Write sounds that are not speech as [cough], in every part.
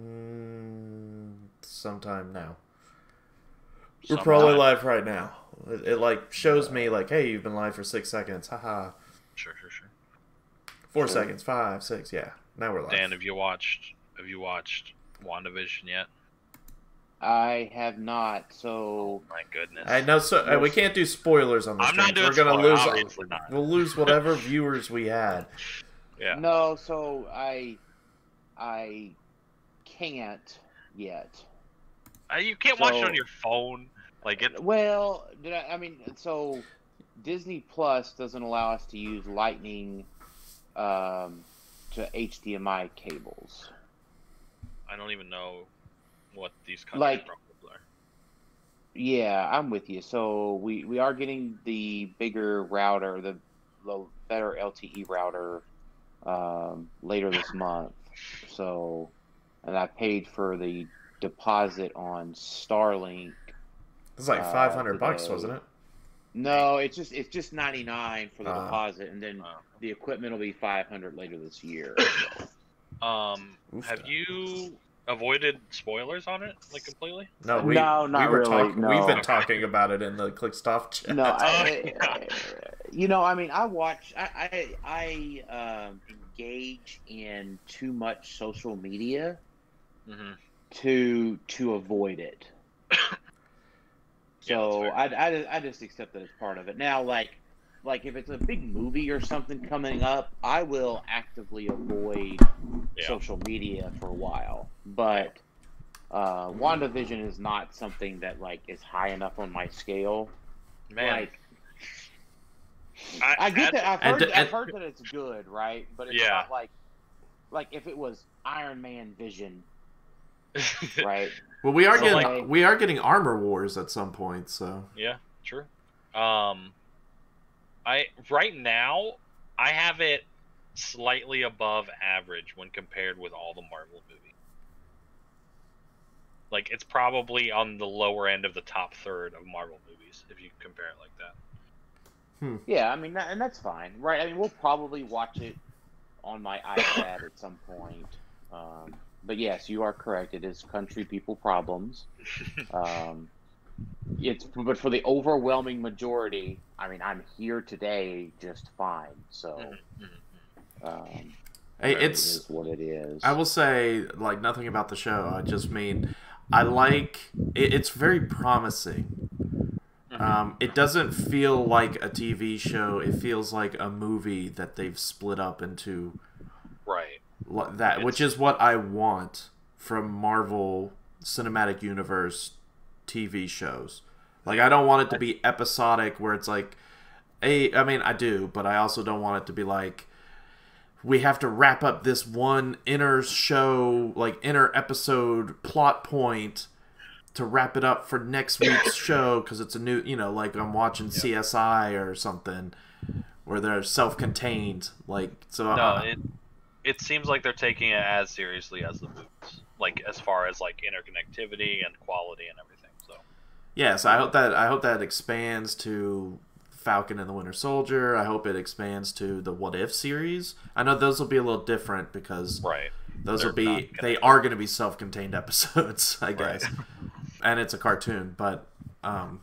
Mm, sometime now. Sometime. We're probably live right now. It, it like shows me like, hey, you've been live for six seconds. Haha. Sure, sure, sure. Four Sure. seconds, five, six. Yeah. Now we're live. Dan, have you watched? Have you watched WandaVision yet? I have not. So My goodness. I know. So uh, we can't do spoilers on this. I'm not stream. doing We're gonna spoilers, lose. not. We'll lose whatever [laughs] viewers we had. Yeah. no. So I I can't yet. Uh, you can't watch it on your phone. Like it. Well, did I? I mean, so Disney Plus doesn't allow us to use Lightning um, to HDMI cables. I don't even know what these countries Like- problems are. Yeah, I'm with you. So we we are getting the bigger router, the, the better LTE router um, later this [laughs] month. So, and I paid for the deposit on Starlink. It's like Uh, five hundred bucks, wasn't it? No, it's just it's just 99 for the Ah. deposit, and then the equipment will be 500 later this year. Um, Oof. have you avoided spoilers on it like completely? No, we, No, not we were really, talking. We've been talking about it in the Clixed Off [laughs] chat. No, Oh, [laughs] I, you know, I mean, I watch, I, I, I um, engage in too much social media Mm-hmm. to to avoid it. [coughs] So that's I, I, I just accept that as part of it. Now, like, like if it's a big movie or something coming up, I will actively avoid Yeah. social media for a while. But uh, WandaVision is not something that like is high enough on my scale. Man, Like, I get at- that. I've heard, and- I've heard that it's good, right? But it's Yeah. not like, like if it was Iron Man Vision, [laughs] right? Well, we are So, getting like- we are getting Armor Wars at some point. So Yeah, true. Um, I right now I have it slightly above average when compared with all the Marvel movies. Like it's probably on the lower end of the top third of Marvel movies if you compare it like that. Yeah, I mean, that, and that's fine, right? I mean, we'll probably watch it on my iPad at some point. Um, but yes, you are correct. It is country people problems. [laughs] Um, it's but for the overwhelming majority, I mean, I'm here today just fine. So Mhm, mhm. um, hey, it it's is what it is. I will say like nothing about the show. I just mean I like it, it's very promising. Um, it doesn't feel like a TV show. It feels like a movie that they've split up into Right. That, which is what I want from Marvel Cinematic Universe TV shows. Like I don't want it to be episodic where it's like a I mean I do, but I also don't want it to be like we have to wrap up this one inner show, like inner episode plot point to wrap it up for next week's [coughs] show because it's a new, you know, like I'm watching CSI or something where they're self-contained. Like so, No, it it seems like they're taking it as seriously as the movies, like as far as like interconnectivity and quality and everything. So Yeah, so I hope that I hope that expands to Falcon and the Winter Soldier. I hope it expands to the What If series. I know those will be a little different because right. those will They're not be they are going to be self-contained episodes, [laughs] I Right. guess. and it's a cartoon, but um,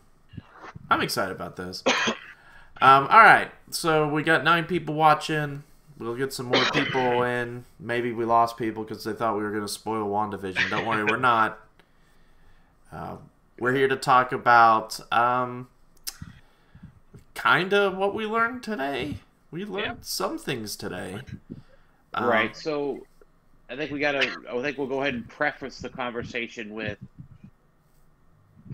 I'm excited about this. [coughs] Um, all right, so we got nine people watching. We'll get some more people in. Maybe we lost people because they thought we were going to spoil WandaVision. Don't worry, we're not. [laughs] Uh, we're here to talk about um, kind of what we learned today. We learned Yeah. some things today. Um, right. So I think we got to. I think we'll go ahead and preface the conversation with.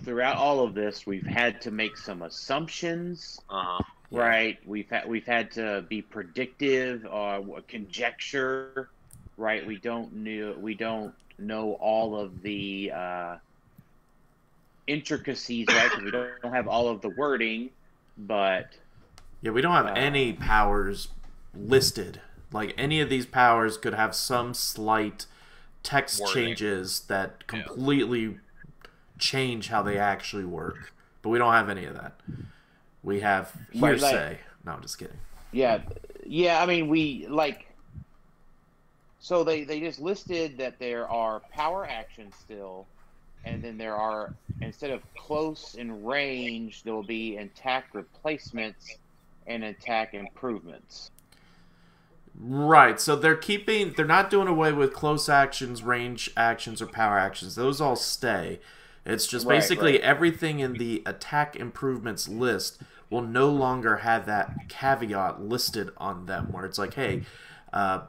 Throughout all of this, we've had to make some assumptions. Uh huh. Yeah. right? We've had we've had to be predictive or conjecture, right? We don't know we don't know all of the uh, intricacies, right? we don't, don't have all of the wording, but Yeah, we don't have Uh, any powers listed. Like any of these powers could have some slight text Wording. changes that Yeah. completely change how they actually work. But we don't have any of that. We have Right, like- hearsay. no, I'm just kidding. yeah, yeah. I mean, we like. So they they just listed that there are power actions still, and then there are instead of close and range, there will be attack replacements and attack improvements. Right. So they're keeping they're not doing away with close actions, range actions or power actions. Those all stay. It's just Right, basically right. everything in the attack improvements list will no longer have that caveat listed on them where it's like, hey, uh,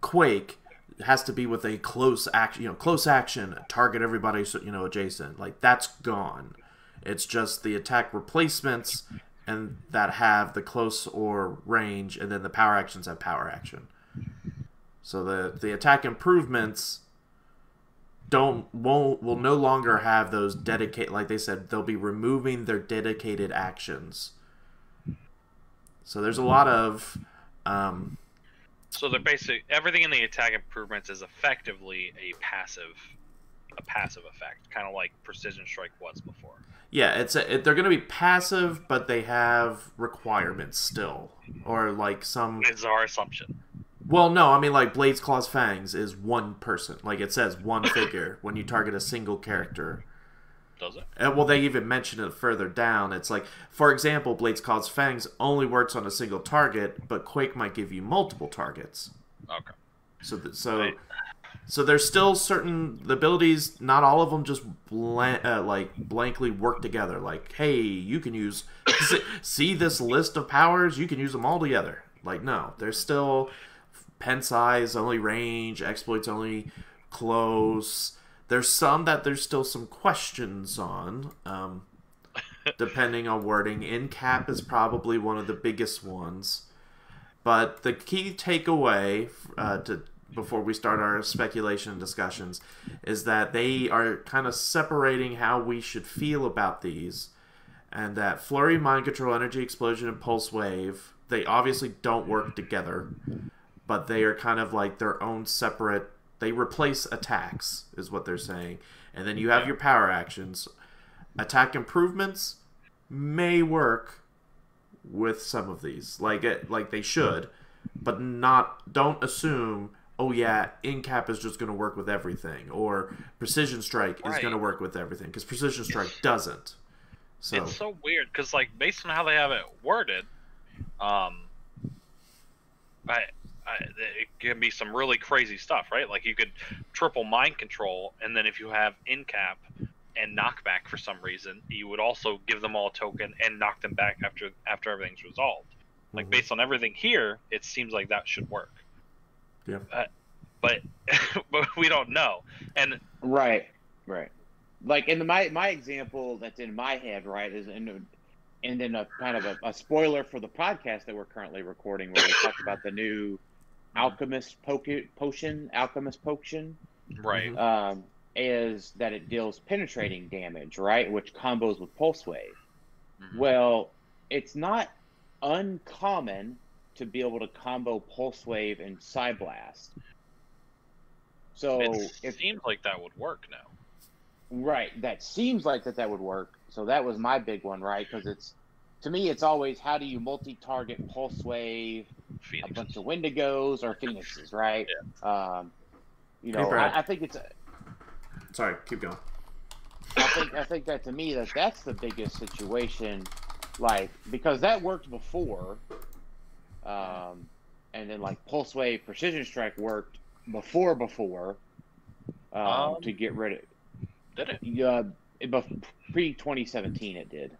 Quake has to be with a close action, you know, close action, target everybody, so- you know, adjacent. Like that's gone. It's just the attack replacements and that have the close or range, and then the power actions have power action. So the the attack improvements don't won't will no longer have those dedicate like they said they'll be removing their dedicated actions. So there's a lot of um, So they're basic. Everything in the attack improvements is effectively a passive, a passive effect, kind of like precision strike was before. yeah it's a, it, they're going to be passive, but they have requirements still, or like some Is our assumption. Well, no, I mean like Blades Claws Fangs is one person. Like it says one [coughs] figure when you target a single character. Does it? And well, they even mention it further down. It's like, for example, Blades Claws Fangs only works on a single target, but Quake might give you multiple targets. Okay. So, th- so, Right. so there's still certain the abilities. Not all of them just blan- uh, like blankly work together. Like, hey, you can use [laughs] see- see this list of powers. You can use them all together. Like, no, there's still pen psi only range, exploits only close. There's some that there's still some questions on, um, [laughs] depending on wording. In cap is probably one of the biggest ones. But the key takeaway uh, to before we start our speculation and discussions is that they are kind of separating how we should feel about these, and that flurry, mind control, energy explosion, and pulse wave they obviously don't work together, but they are kind of like their own separate. They replace attacks, is what they're saying, and then you have your power actions. Attack improvements may work with some of these like it like they should but not don't assume oh yeah incap is just going to work with everything or precision strike is going to work with everything because precision strike doesn't so It's so weird because, like, based on how they have it worded, um, I, I, it can be some really crazy stuff, right? Like, you could triple mind control, and then if you have in cap and knockback for some reason, you would also give them all a token and knock them back after after everything's resolved. Like, Mhm. based on everything here, it seems like that should work. Yeah. Uh, but [laughs] but we don't know, and Right, right. Like in the, my my example that's in my head, right, is in and then a kind of a, a spoiler for the podcast that we're currently recording, where we talk about the new alchemist poke, potion, alchemist potion, right, Mhm. um, is that it deals penetrating damage, right, which combos with pulse wave. Mhm. Well, it's not uncommon to be able to combo pulse wave and psy blast. So it if seems like that would work now. Right. That seems like that that would work. So that was my big one, right? Because it's to me, it's always how do you multi-target pulse wave, a bunch of Wendigos or Phoenixes, right? Um, you know, Brad. I, I think it's. sorry keep going I think I think that to me that that's the biggest situation, like because that worked before, um, and then like pulse wave precision strike worked before before, um, Um, to get rid of. Did it? Uh, pre 2017 it did.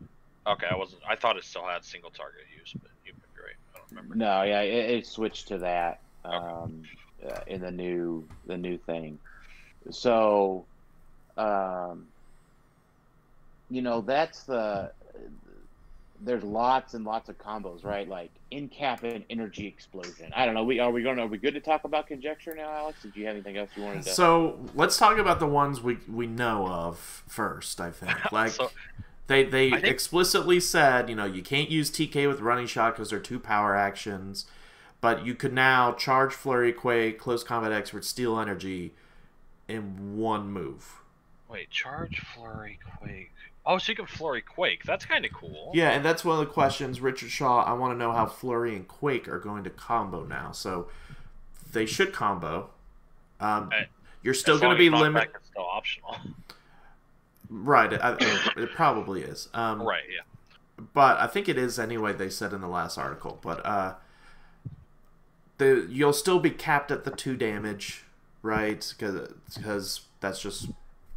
Okay, I wasn't. I thought it still had single target use, but you might be right. I don't remember. No, yeah, it, it switched to that um, uh, in the new the new thing. So, um, you know, that's the. There's lots and lots of combos, right? Like in cap and energy explosion. I don't know. We are we going? to Are we good to talk about conjecture now, Alex? Did you have anything else you wanted to? so let's talk about the ones we we know of first i think [laughs] like So- they they think- explicitly said you know you can't use tk with running shot because they're two power actions but you could now charge flurry quake close combat expert steal energy in one move Wait, charge flurry quake. Oh, so you can flurry quake. That's kind of cool. Yeah, and that's one of the questions, Richard Shaw. I want to know how Flurry and Quake are going to combo now. So they should combo. Um, you're still going to be limited. Still optional. [laughs] Right, I, I- it probably is. Um, right. Yeah. but I think it is anyway. They said in the last article, but uh, the you'll still be capped at the two damage, right? Because that's just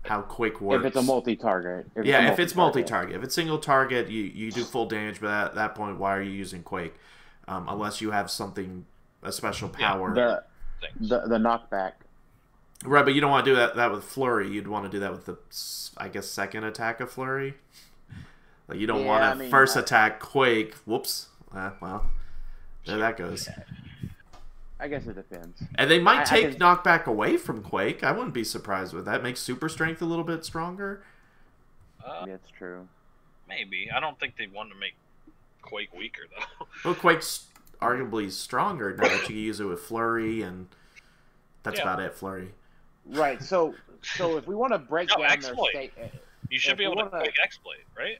how Quake works. If it's a multi-target. If yeah, a if it's multi-target. multi-target, if it's single target, you you do full damage. But at that point, why are you using Quake? Um, unless you have something a special Yeah, power, The, the the knockback. Right? But you don't want to do that that with Flurry. You'd want to do that with the I guess second attack of Flurry. Like you don't Yeah, want to I mean, first I- attack Quake. Whoops. Uh, well, there that goes. I guess it depends. And they might I- I take can- knockback away from Quake. I wouldn't be surprised with that. Make super strength a little bit stronger. Uh, That's true. maybe. I don't think they want to make Quake weaker though. [laughs] Well, Quake's arguably stronger now that you can use it with Flurry, and that's Yeah. about it. Flurry. Right. So so if we want to break No, down exploit. their state, You should be able to wanna- Quake exploit, right?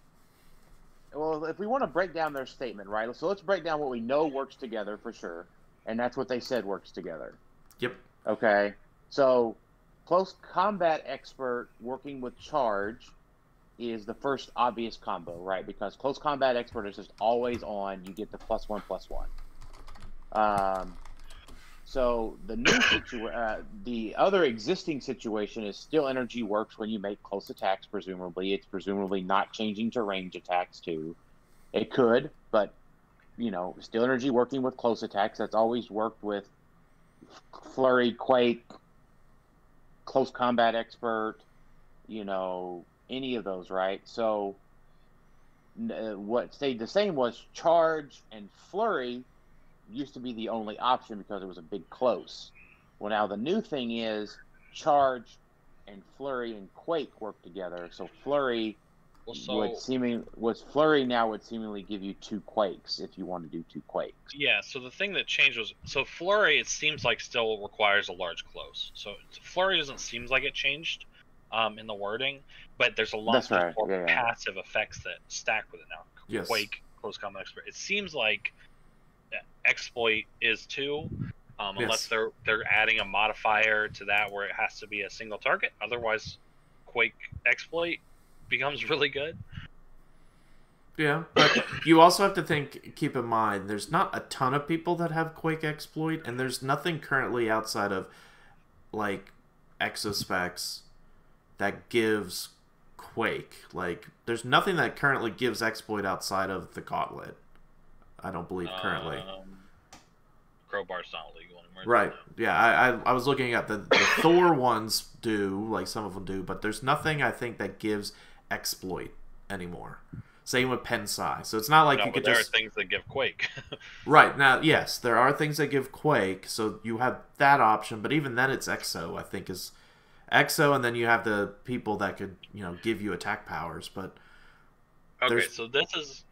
well, if we want to break down their statement, right? So let's break down what we know works together for sure, and that's what they said works together. Yep. Okay. So close combat expert working with charge is the first obvious combo, right? Because close combat expert is just always on. You get the plus one plus one. Um, so the new [coughs] situa- uh, the other existing situation is steal energy works when you make close attacks. Presumably, it's presumably not changing to range attacks too. It could, but you know, steal energy working with close attacks. That's always worked with flurry, quake, close combat expert. You know, any of those, right? So uh, what stayed the same was charge and flurry used to be the only option because it was a big close. Well, now the new thing is charge and flurry and quake work together. So flurry Well, so would seeming was flurry now would seemingly give you two quakes if you want to do two quakes. yeah. So the thing that changed was so flurry. It seems like still requires a large close. So flurry doesn't seem like it changed um, in the wording, but there's a lot That's of right, more yeah, yeah. passive effects that stack with it now. Yes. Quake, close combat expert. It seems like exploit is too, um, unless Yes. they're they're adding a modifier to that where it has to be a single target. Otherwise, Quake exploit becomes [laughs] really good. Yeah, but [coughs] you also have to think, keep in mind, there's not a ton of people that have Quake exploit, and there's nothing currently outside of like exospecs that gives Quake. Like, there's nothing that currently gives exploit outside of the Gauntlet. I don't believe currently. Um, Crowbar's not legal anymore. Right. Yeah, I, I, I was looking at the, the [coughs] Thor ones do, like some of them do, but there's nothing I think that gives exploit anymore. Same with Pen Psi. So it's not like no, you could there just There are things that give Quake. [laughs] Right now, yes, there are things that give Quake, so you have that option. But even then, it's Exo. I think is Exo, and then you have the people that could you know give you attack powers. But okay, There's- so this is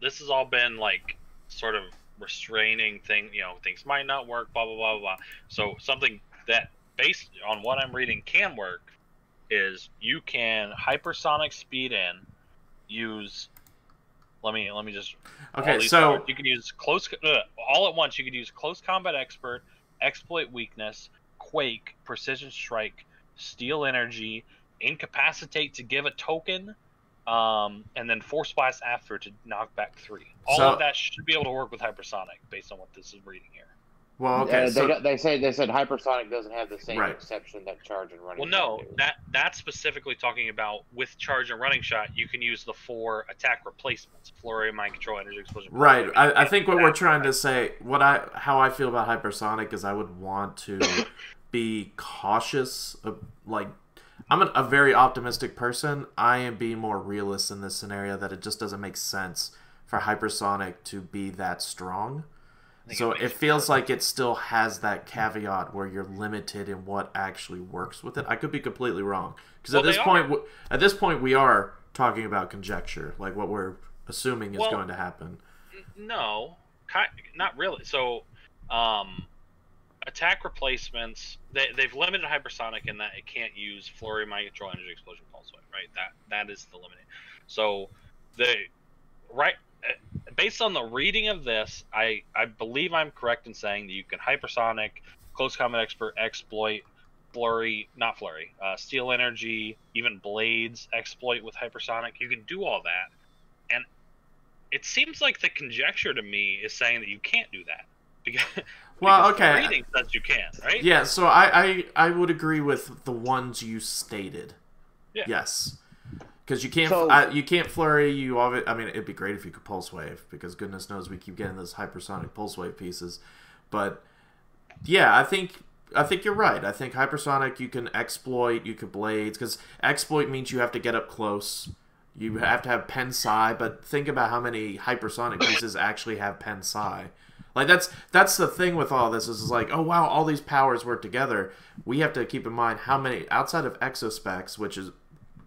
this has all been like sort of restraining thing. You know, things might not work. Blah blah blah blah. So something that based on what I'm reading can work is you can hypersonic speed in, use. Let me let me just okay, so cards. you can use close uh, all at once. You could use close combat expert, exploit weakness, quake, precision strike, steal energy, incapacitate to give a token, um, and then force blast after to knock back three. All So- of that should be able to work with hypersonic based on what this is reading here. well, okay, Uh, they, so they say they said hypersonic doesn't have the same Right. exception that charge and running. Well, no, do. that that's specifically talking about with charge and running shot. You can use the four attack replacements: flurry, mind control, energy explosion. right. I, I think what we're trying to say, what I how I feel about hypersonic is I would want to [coughs] be cautious. Of, like, I'm an, a very optimistic person. I am being more realist in this scenario that it just doesn't make sense for hypersonic to be that strong. So makes it feels like it still has that caveat where you're limited in what actually works with it. I could be completely wrong because Well, at this point, w- at this point, we are talking about conjecture, like what we're assuming is Well- going to happen. No, not really. So, um, attack replacements they they've limited hypersonic in that it can't use flurry, mind control, energy explosion, pulse wave. Right. That that is the limit. So, the right uh, based on the reading of this, I I believe I'm correct in saying that you can hypersonic, close combat expert, exploit, flurry, not flurry, uh, steal energy, even blades, exploit with hypersonic. You can do all that, and it seems like the conjecture to me is saying that you can't do that because. Well, because okay. reading says you can, right? Yeah, so I, I I would agree with the ones you stated. Yeah. Yes. Because you can't So- I, you can't flurry. You obvi- I mean, it'd be great if you could pulse wave because goodness knows we keep getting those hypersonic pulse wave pieces. But yeah, I think I think you're right. I think hypersonic you can exploit, you could blades because exploit means you have to get up close. You have to have pen psi, but think about how many hypersonic pieces actually have pen psi. Like that's that's the thing with all this is, is like oh wow all these powers work together. We have to keep in mind how many outside of exospecs, which is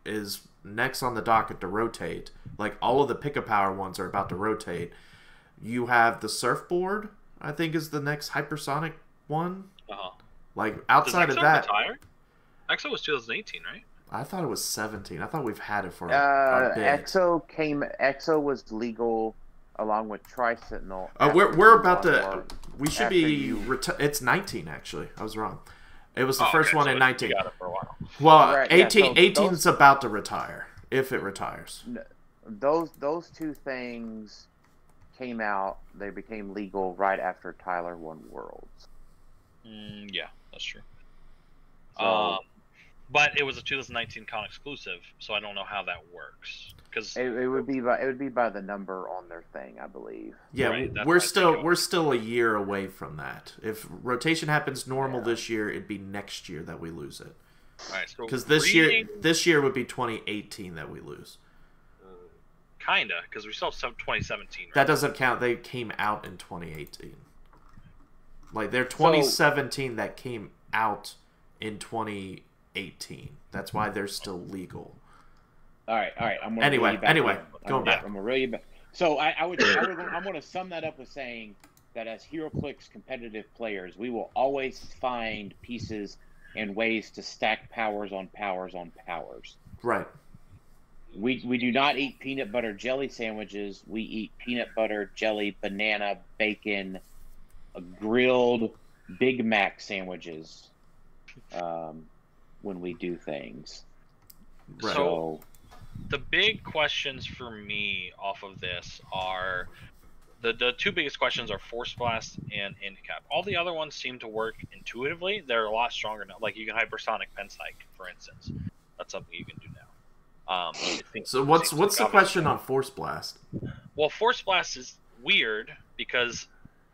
is next on the docket to rotate. Like all of the pick a power ones are about to rotate. You have the surfboard. I think is the next hypersonic one. Uh-huh. Like outside EXO of that, retire? EXO was 2018, right? I thought it was 17. I thought we've had it for a, Uh, a bit. Exo came. Exo was legal along with Tri Sentinel. Uh, we're, we're about to. We should be. you- Reti- it's 19 actually. I was wrong. It was the Oh, first okay, one so in 19. got it for a while. Well, Right, yeah, 18. so 18 those- is about to retire if it retires. Those those two things came out. They became legal right after Tylor won Worlds. Mm, yeah, that's true. So- um, but it was a 2019 con exclusive, so I don't know how that works. Because It, it would be by it would be by the number on their thing, I believe. Yeah, Right, we're still we're still a year away from that. If rotation happens normal Yeah. this year, it'd be next year that we lose it. all right, so Because this year this year would be 2018 that we lose. Uh, kinda, because we still have 2017. Right? That doesn't count. They came out in 2018. Like they're 2017 that came out in 2018. That's why they're still legal. All right, all right. I'm gonna Anyway, back anyway, in. going back. I'm gonna reel you back. So I, I would, I would, I'm to sum that up with saying that as HeroClix competitive players, we will always find pieces and ways to stack powers on powers on powers. Right. We we do not eat peanut butter jelly sandwiches. We eat peanut butter jelly, banana, bacon, uh, grilled Big Mac sandwiches. Um, when we do things. Right. So the big questions for me off of this are the the two biggest questions are force blast and incap. All the other ones seem to work intuitively. They're a lot stronger now. Like you can hypersonic pen psi, for instance. That's something you can do now. Um, So what's what's the question on Force Blast? Well, force blast is weird because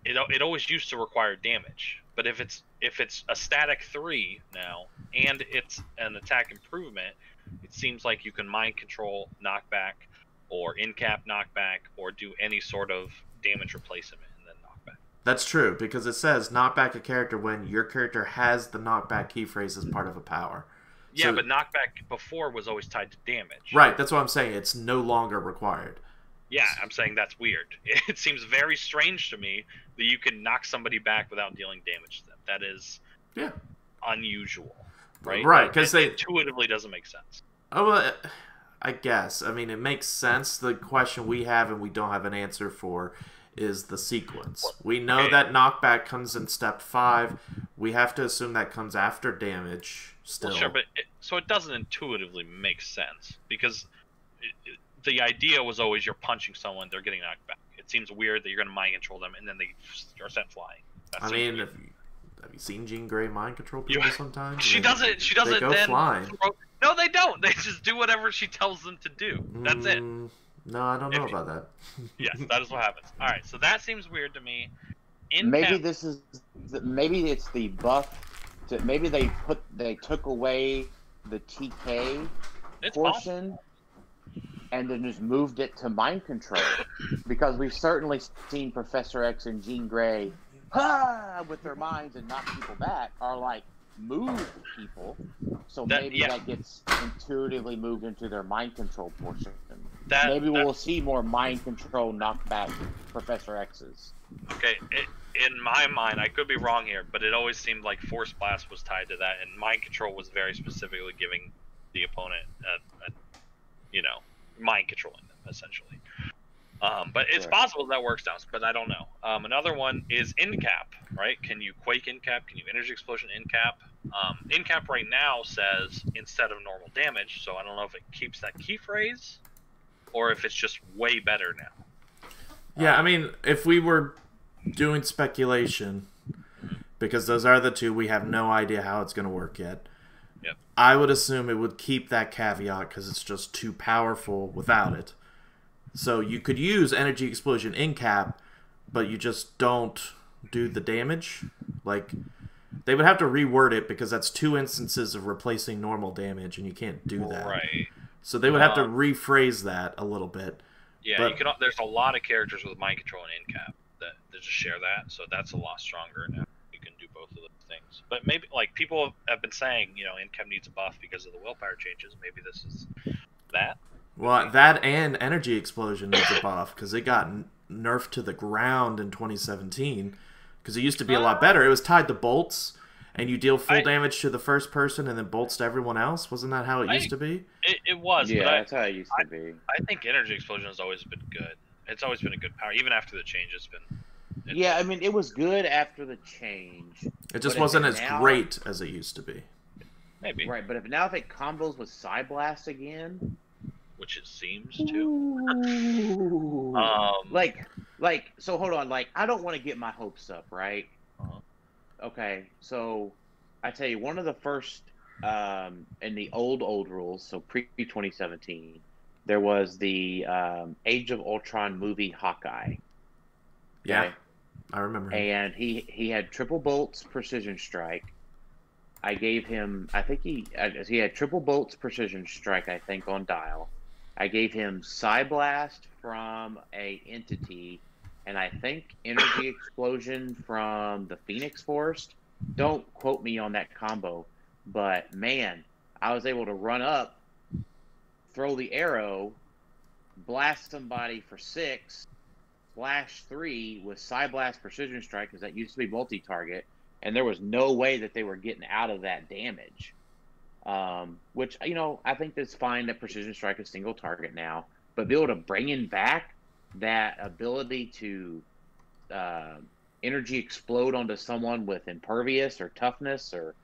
it it always used to require damage. But if it's if it's a static three now and it's an attack improvement, it seems like you can mind control knockback or in cap knockback or do any sort of damage replacement and then knockback. That's true because it says knockback a character when your character has the knockback key phrase as part of a power. Yeah, So- but knockback before was always tied to damage. Right. That's what I'm saying. It's no longer required. Yeah, I'm saying that's weird. [laughs] It seems very strange to me that you can knock somebody back without dealing damage to them. That is Yeah. unusual, right? Right, Like, 'cause it they- intuitively doesn't make sense. Oh, well, I guess. I mean, it makes sense. The question we have and we don't have an answer for is the sequence. We know Okay. that knockback comes in step five. We have to assume that comes after damage. Still, Well, sure, but it, so it doesn't intuitively make sense because it, it- the idea was always you're punching someone, they're getting knocked back. It seems weird that you're going to mind control them and then they are sent flying. That I mean, weird. Have you, seen Jean Grey mind control You- people sometimes? she doesn't. She They doesn't. go then flying. throw- no, they don't. [laughs] They just do whatever she tells them to do. That's it. Mm, No, I don't know If- about that. [laughs] Yes, that is what [laughs] happens. All right, so that seems weird to me. In maybe cap- this is maybe it's the buff. To, maybe they put they took away the TK it's possible. portion and then just moved it to mind control because we've certainly seen Professor X and Jean Grey ah, with their minds and knock people back are like move people. So That- maybe yeah. that gets intuitively moved into their mind control portion. That, maybe that- we'll see more mind control knockback Professor X's. Okay, it, in my mind, I could be wrong here, but it always seemed like Force Blast was tied to that, and Mind Control was very specifically giving the opponent, a, a, you know, mind controlling them essentially. Um, but it's Right. possible that works down, but I don't know. Um, another one is in cap, right? Can you quake in cap? Can you energy explosion in cap? Um, in cap right now says instead of normal damage, so I don't know if it keeps that key phrase or if it's just way better now. Yeah, I mean, if we were doing speculation, because those are the two, we have no idea how it's going to work yet. Yep. I would assume it would keep that caveat because it's just too powerful without it. So you could use energy explosion in cap, but you just don't do the damage. Like they would have to reword it because that's two instances of replacing normal damage, and you can't do that. Right. So they would have to Um, rephrase that a little bit. Yeah, But- you can. There's a lot of characters with mind control and in cap that, that just share that, so that's a lot stronger now. You can do both of those things. But maybe like people have been saying, you know, in cap needs a buff because of the willpower changes. Maybe this is that. Well, that and energy explosion needs a buff because it got n- nerfed to the ground in 2017. Because it used to be a lot better. It was tied to bolts, and you deal full I- damage to the first person and then bolts to everyone else. Wasn't that how it I- used to be? It, it was, yeah, but I, that's how it used to be. I think energy explosion has always been good. It's always been a good power, even after the change It's been. it's- Yeah, I mean, it was good after the change, It just wasn't if as now- great as it used to be. maybe, right? But if now if it combos with Psyblast again, which it seems to. Um, like, like, so hold on. Like, I don't want to get my hopes up, right? Uh-huh. Okay, so I tell you, one of the first um, in the old old rules, so pre 2017, there was the um, Age of Ultron movie Hawkeye. Yeah, okay? I remember. him. and he he had triple bolts precision strike. I gave him, I think he uh, he had triple bolts precision strike. I think on dial. I gave him Psyblast from a entity, and I think energy explosion from the Phoenix Force. Don't quote me on that combo, but man, I was able to run up, throw the arrow, blast somebody for six, Flash 3 with Psyblast Precision Strike because that used to be multi target, and there was no way that they were getting out of that damage. Um, which, you know, I think that's fine that Precision Strike is single target now, but be able to bring in back that ability to uh, energy explode onto someone with impervious or toughness or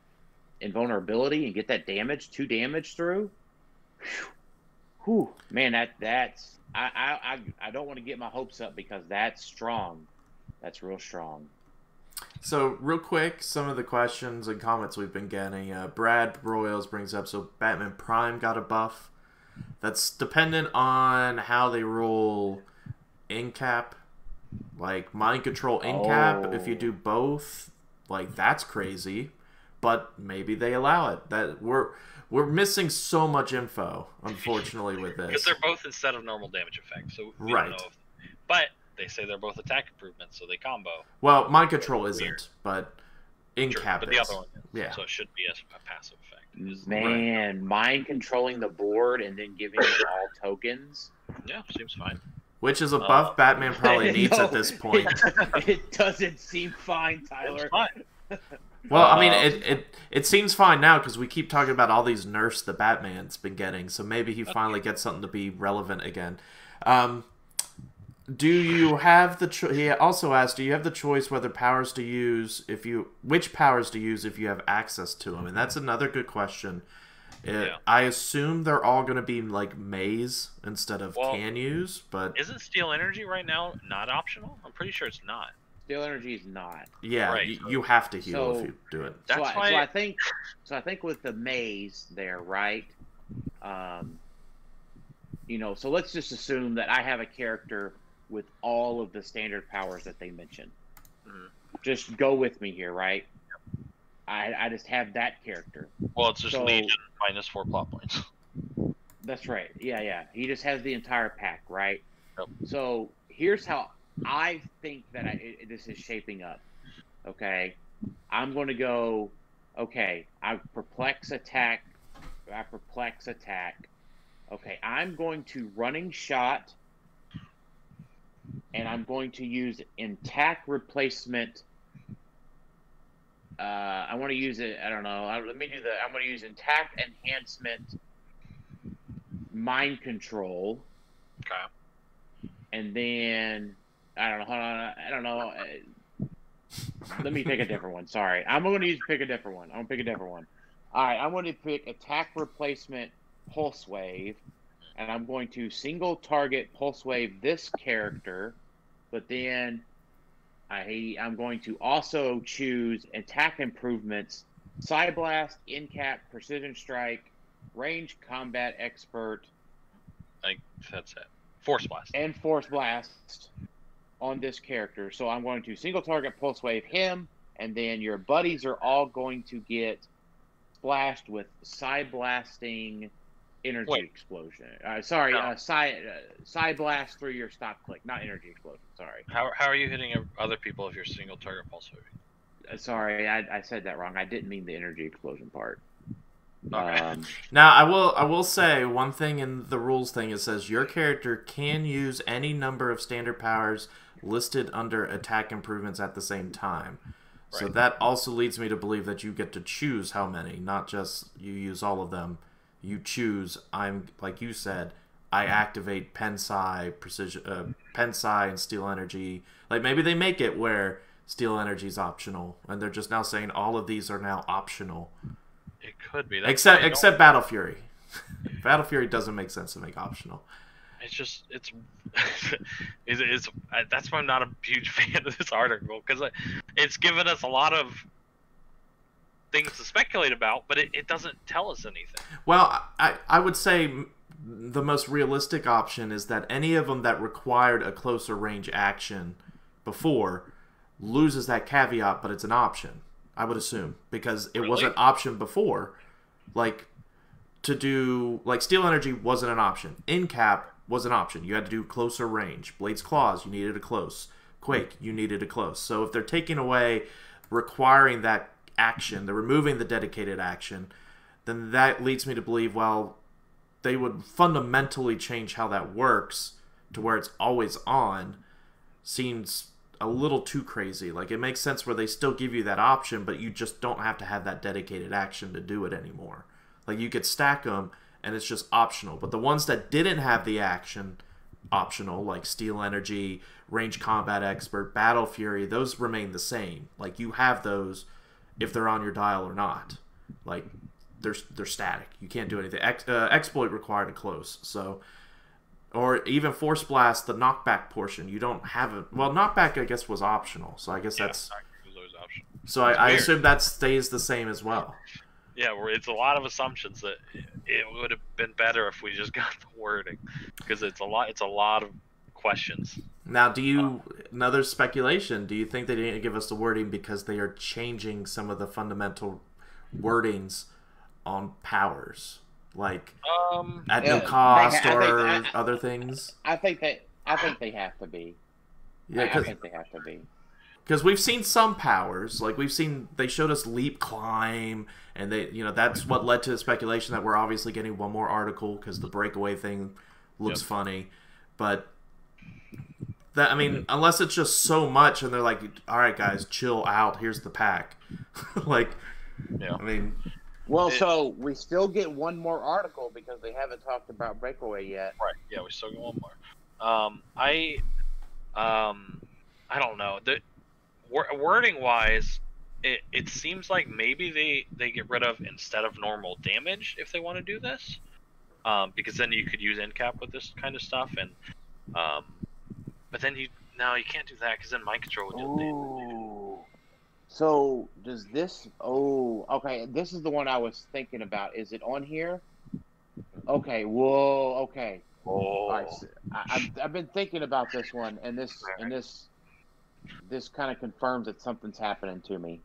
invulnerability and get that damage, two damage through. Whew. Man, that that's I I I don't want to get my hopes up because that's strong. That's real strong. So, real quick, some of the questions and comments we've been getting. Uh, Brad Royals brings up so Batman Prime got a buff. That's dependent on how they roll in cap. Like mind control in cap, if you Oh. do both, like that's crazy. But maybe they allow it. That we're we're missing so much info, unfortunately, with [laughs] this. because this. they're both instead of normal damage effect, so we Right. don't know. If, but they say they're both attack improvements, so they combo. Well, mind control isn't, Weird. but in Sure, cap but is. the other one, is. Yeah. So it should be a, a passive effect. Is- Man, mind controlling the board and then giving them all tokens. Yeah, seems fine. Which is a buff Uh, Batman [laughs] probably needs No, at this point. It, [laughs] it doesn't seem fine, Tylor. fine. [laughs] Well, I mean, Um, it, it it seems fine now because we keep talking about all these nerfs the Batman's been getting, so maybe he finally gets something to be relevant again. Um, do you have the? Cho- he also asked, do you have the choice whether powers to use if you which powers to use if you have access to them? And that's another good question. Uh, Yeah. I assume they're all going to be like maze instead of Well, can use, but Isn't steal energy right now not optional? I'm pretty sure it's not. Steal energy is not. yeah, right. you, you have to heal So- if you do it. So That's I, why. so I think so I think with the maze there, right? Um, you know, so let's just assume that I have a character with all of the standard powers that they mentioned. Mhm. Just go with me here, right? I, I just have that character. well, it's just so- Legion minus four plot points. [laughs] That's right. Yeah, yeah. He just has the entire pack, right? Yep. So here's how I think that I, it, this is shaping up. Okay, I'm going to go. Okay, I perplex attack. I perplex attack. Okay, I'm going to running shot, and I'm going to use intact replacement. Uh, I want to use it. I don't know. I, let me do the. I'm going to use intact enhancement mind control, Okay. and then I don't know. Hold on, I don't know. uh, Let me pick a different one. Sorry, I'm going to use pick a different one. I'm going to pick a different one. All right, I'm going to pick attack replacement pulse wave, and I'm going to single target pulse wave this character, but then I I'm going to also choose attack improvements, Psyblast, Incap, Precision Strike, Range Combat Expert, I think that's it. Force blast. and Force Blast on this character. So I'm going to single target Pulse Wave him, and then your buddies are all going to get splashed with Psy Blasting Energy Wait. Explosion. Uh, sorry, No. uh, Psy, uh, Psy Blast through your stop click, not Energy Explosion. Sorry. How, how are you hitting other people if you're single target pulse wave? Uh, sorry, I, I said that wrong. I didn't mean the Energy Explosion part. Okay. Um, [laughs] Now, I will I will say one thing in the rules thing. It says your character can use any number of standard powers listed under attack improvements at the same time. So Right. that also leads me to believe that you get to choose how many, not just you use all of them. You choose. I'm like you said. I activate Pen Psi, precision, uh, Pen Psi, and Steal Energy. Like maybe they make it where Steal Energy is optional, and they're just now saying all of these are now optional. It could be. That's Except why I don't- except Battle Fury. [laughs] Battle Fury doesn't make sense to make optional. It's just it's [laughs] it's, it's I, that's why I'm not a huge [laughs] fan of this article because it's given us a lot of things to speculate about, but it, it doesn't tell us anything. Well, I I would say the most realistic option is that any of them that required a closer range action before loses that caveat, but it's an option. I would assume because it was Really? an option before, like to do like steal energy wasn't an option. In cap was an option. You had to do closer range. Blades claws you needed a close. Quake you needed a close. So if they're taking away requiring that action, they're removing the dedicated action, then that leads me to believe well they would fundamentally change how that works to where it's always on seems a little too crazy. Like it makes sense where they still give you that option, but you just don't have to have that dedicated action to do it anymore. Like you could stack them and it's just optional. But the ones that didn't have the action optional, like Steal Energy, Range Combat Expert, Battle Fury, those remain the same. Like you have those if they're on your dial or not. Like they're they're static. You can't do anything. Ex, uh, exploit required to close. So or even force blast the knockback portion you don't have it well knockback i guess was optional so i guess Yeah, that's I can use those options. so I, I assume that stays the same as well Yeah, it's a lot of assumptions that it would have been better if we just [laughs] got the wording because it's a lot. It's a lot of questions. Now do you another speculation do you think they didn't give us the wording because they are changing some of the fundamental wordings on powers like Um, at Yeah, no they cost ha- I think- or I- other things I think they I think they have to be. yeah I, I think they have to be. because we've seen some powers like we've seen they showed us leap climb and they you know that's what led to the speculation that we're obviously getting one more article because the breakaway thing looks Yep. funny but that i mean unless it's just so much and they're like all right guys chill out here's the pack [laughs] like Yeah. i mean Well, It- so we still get one more article because they haven't talked about Breakaway yet. Right. Yeah, we still get one more. Um, I, um, I don't know. The wor- wording wise, it, it seems like maybe they they get rid of instead of normal damage if they want to do this, um, because then you could use in cap with this kind of stuff, and um, but then you no, you can't do that because then mind control would do damage. Ooh. So does this? Oh, okay. This is the one I was thinking about. Is it on here? Okay. Whoa. Okay. Oh, All right. so I, I've, I've been thinking about this one, and this and this this kind of confirms that something's happening to me,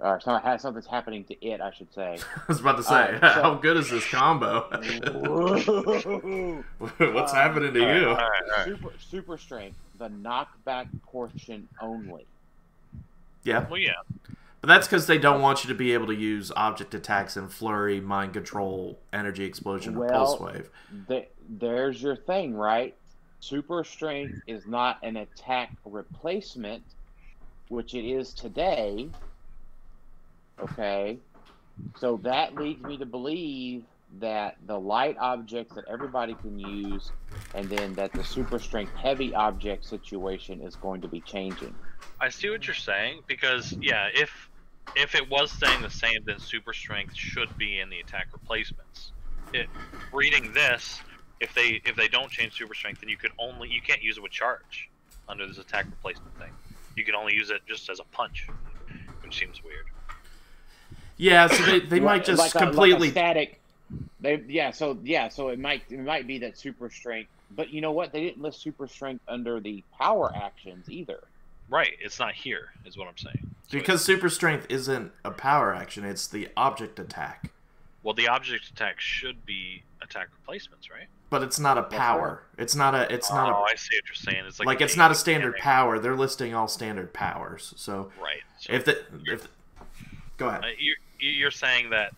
or some, has- something's happening to it, I should say. [laughs] i was about to say Alright, so- how good is this combo [laughs] [laughs] what's Uh, happening to all right, you all right, all right. super super strength, the knockback portion only. yeah Well, yeah. But that's because they don't want you to be able to use object attacks and flurry, mind control, energy explosion, or pulse wave. Th- there's your thing, right? Super strength is not an attack replacement, which it is today. Okay. So that leads me to believe that the light objects that everybody can use, and then that the super strength heavy object situation is going to be changing. I see what you're saying because yeah, if if it was staying the same, then super strength should be in the attack replacements. It, reading this, if they if they don't change super strength, then you could only you can't use it with charge under this attack replacement thing. You can only use it just as a punch, which seems weird. Yeah, so they, they might just like a, completely like a static. They yeah, so yeah, so it might it might be that super strength, but you know what? They didn't list super strength under the power actions either. Right, it's not here, is what I'm saying. So because super strength isn't a power action; it's the object attack. Well, the object attack should be attack replacements, right? But it's not a power. It's not a. It's oh, not a. I see what you're saying. It's like, like it's not a standard power. They're listing all standard powers. So right. So if the if the, go ahead. Uh, you're you're saying that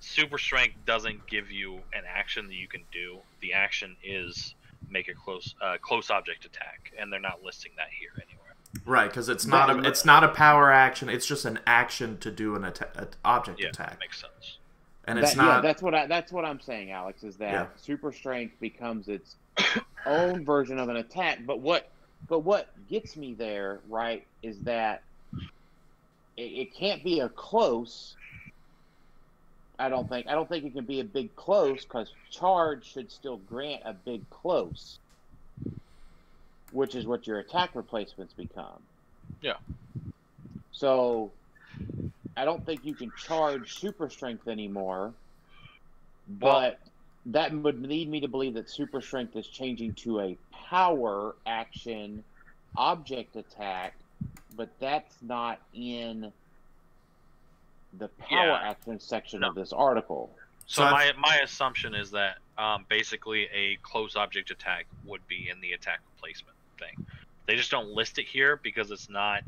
super strength doesn't give you an action that you can do. The action is make a close uh, close object attack, and they're not listing that here anywhere. Right, because it's not a it's not a power action. It's just an action to do an atta- object Yeah, attack, makes sense. and That- it's yeah, that's what I that's what I'm saying, Alex. Is that Yeah. super strength becomes its [coughs] own version of an attack. But what but what gets me there, right, is that it, it can't be a close. I don't think I don't think it can be a big close because charge should still grant a big close, which is what your attack replacements become. Yeah. So I don't think you can charge super strength anymore. But that would lead me to believe that super strength is changing to a power action object attack, but that's not in the power Yeah. action section No. of this article. So, So my my assumption is that um, basically a close object attack would be in the attack replacement thing. They just don't list it here because it's not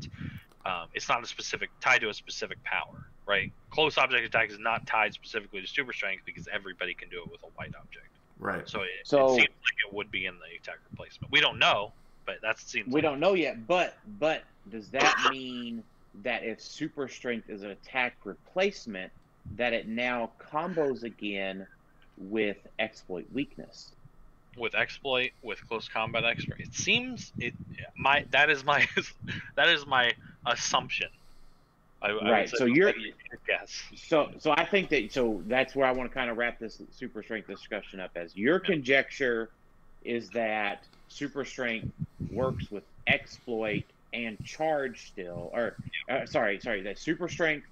um, it's not a specific tied to a specific power, right? Close object attack is not tied specifically to super strength because everybody can do it with a white object. right. So it, So- it seems like it would be in the attack replacement. We don't know, but that seems We like don't know yet, but but does that mean that if super strength is an attack replacement, that it now combos again with exploit weakness? with exploit with close combat exploit, It seems it my that is my [laughs] that is my assumption. I, I Right, say so you're- guess. So, so I think that so that's where I want to kind of wrap this super strength discussion up. As your conjecture is that super strength works with exploit and charge still, or uh, sorry, sorry, that super strength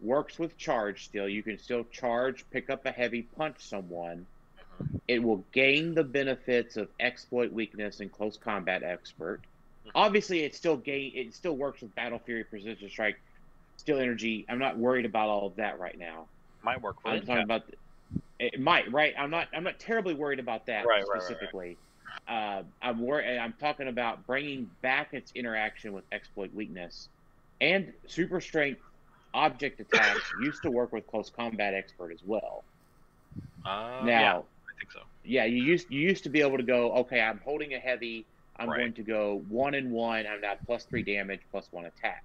works with charge still. You can still charge, pick up a heavy, punch someone. It will gain the benefits of exploit weakness and close combat expert. Obviously, it still gain. It still works with battle fury, precision strike, steal energy. I'm not worried about all of that right now. Might work for I'm talking about it might right. I'm not. I'm not terribly worried about that Right, right, right, right. Specifically. Uh, I'm worried. I'm talking about bringing back its interaction with exploit weakness and super strength object attacks. [laughs] used to work with close combat expert as well. Uh, now, yeah, I think so. yeah, you used you used to be able to go. Okay, I'm holding a heavy. I'm Right. going to go one and one. I'm now plus three damage, plus one attack.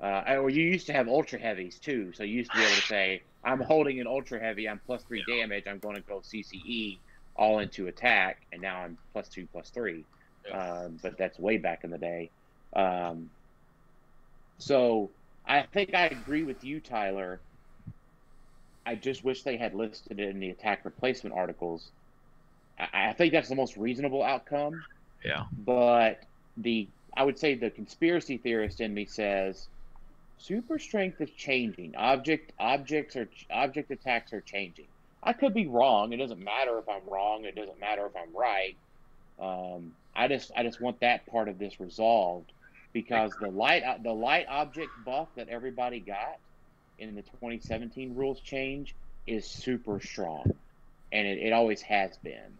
Uh, or you used to have ultra heavies too, so you used to be able to say, "I'm holding an ultra heavy. I'm plus three Yeah. damage. I'm going to go CCE all into attack, and now I'm plus two, three. Yeah. Um, but that's way back in the day. Um, so I think I agree with you, Tylor. I just wish they had listed it in the attack replacement articles. I, I think that's the most reasonable outcome. Yeah. But the I would say the conspiracy theorist in me says super strength is changing. Object objects are object attacks are changing. I could be wrong. It doesn't matter if I'm wrong. It doesn't matter if I'm right. Um, I just I just want that part of this resolved because the light the light object buff that everybody got in the 2017 rules change is super strong, and it, it always has been.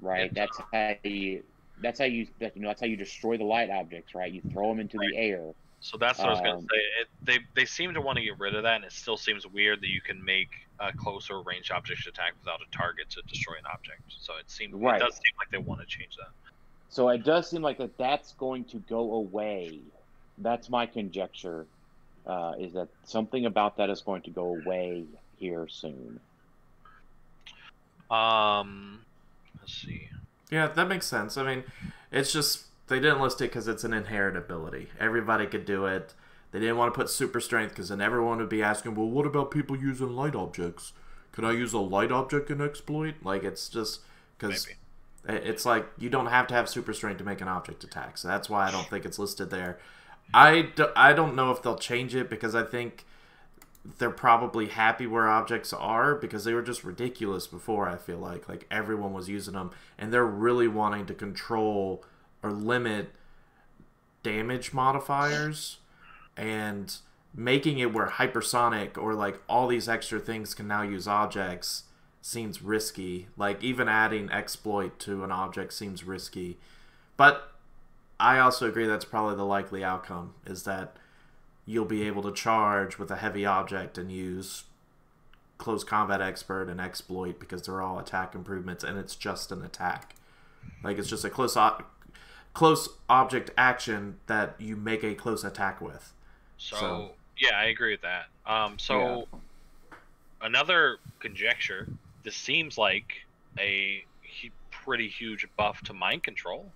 Right. That's how you. That's how you. That, you know. That's how you destroy the light objects. Right. You throw them into the air. So that's what I was going to Um, say. It, they they seem to want to get rid of that, and it still seems weird that you can make a closer range object attack without a target to destroy an object. So it seems Right. it does seem like they want to change that. So it does seem like that that's going to go away. That's my conjecture. Uh, is that something about that is going to go away here soon? Um, let's see. Yeah, that makes sense. I mean, it's just they didn't list it because it's an inherent ability. Everybody could do it. They didn't want to put super strength because then everyone would be asking, well, what about people using light objects? Can I use a light object in exploit? Like, it's just because it's like you don't have to have super strength to make an object attack. So that's why I don't think it's listed there. I, don't know if they'll change it because I think they're probably happy where objects are because they were just ridiculous before. I feel like like everyone was using them, and they're really wanting to control or limit damage modifiers and making it where hypersonic or like all these extra things can now use objects seems risky. Like even adding exploit to an object seems risky. But I also agree that's probably the likely outcome is that you'll be able to charge with a heavy object and use close combat expert and exploit because they're all attack improvements and it's just an attack. Like it's just a close close object action that you make a close attack with. So, So- yeah, I agree with that. Um, so another conjecture. This seems like a hu- pretty huge buff to mind control,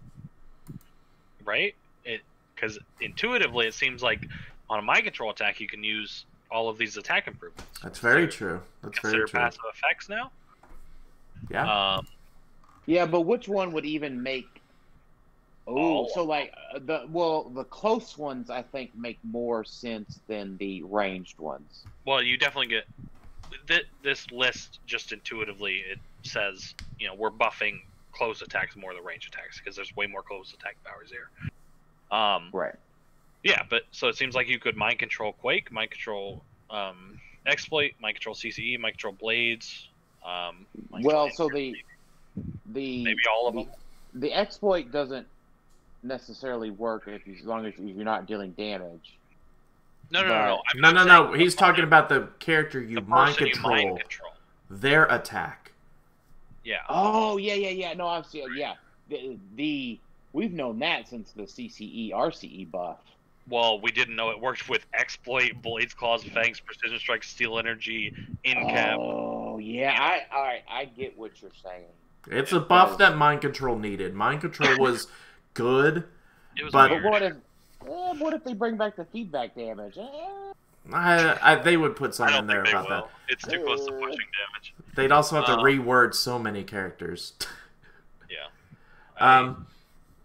right? It because intuitively it seems like on a mind control attack you can use all of these attack improvements. That's very Consider- true. That's very true. passive effects now. Yeah. Um, Yeah, but which one would even make? Oh, so like uh, the well, the close ones I think make more sense than the ranged ones. well, you definitely get th- this list just intuitively. It says you know we're buffing close attacks more than range attacks because there's way more close attack powers here. Um, Right. yeah, but so it seems like you could mind control Quake, mind control um, exploit, mind control CCE, mind control blades. Um, mind Well, control- so the the maybe all of the, them. the exploit doesn't necessarily work if you, as long as you're not dealing damage. No, no, no, no. No, no, no. He's talking about the character you the mind person you control, mind control. their attack. Yeah. Oh yeah, yeah, yeah. No, I'm seeing. Yeah, the, the we've known that since the CCE RCE E buff. Well, we didn't know it worked with exploit, blades, claws, fangs, precision strike, steal energy, in cap. Oh yeah, I all right. I get what you're saying. It's a buff that mind control needed. Mind control was [laughs] good. It was but- But weird. what if? Eh, what if they bring back the feedback damage? Eh, I, I, they would put I something in don't there think they about will. that. It's too close to pushing damage. They'd also have to Uh, reword so many characters. [laughs] Yeah. I- um,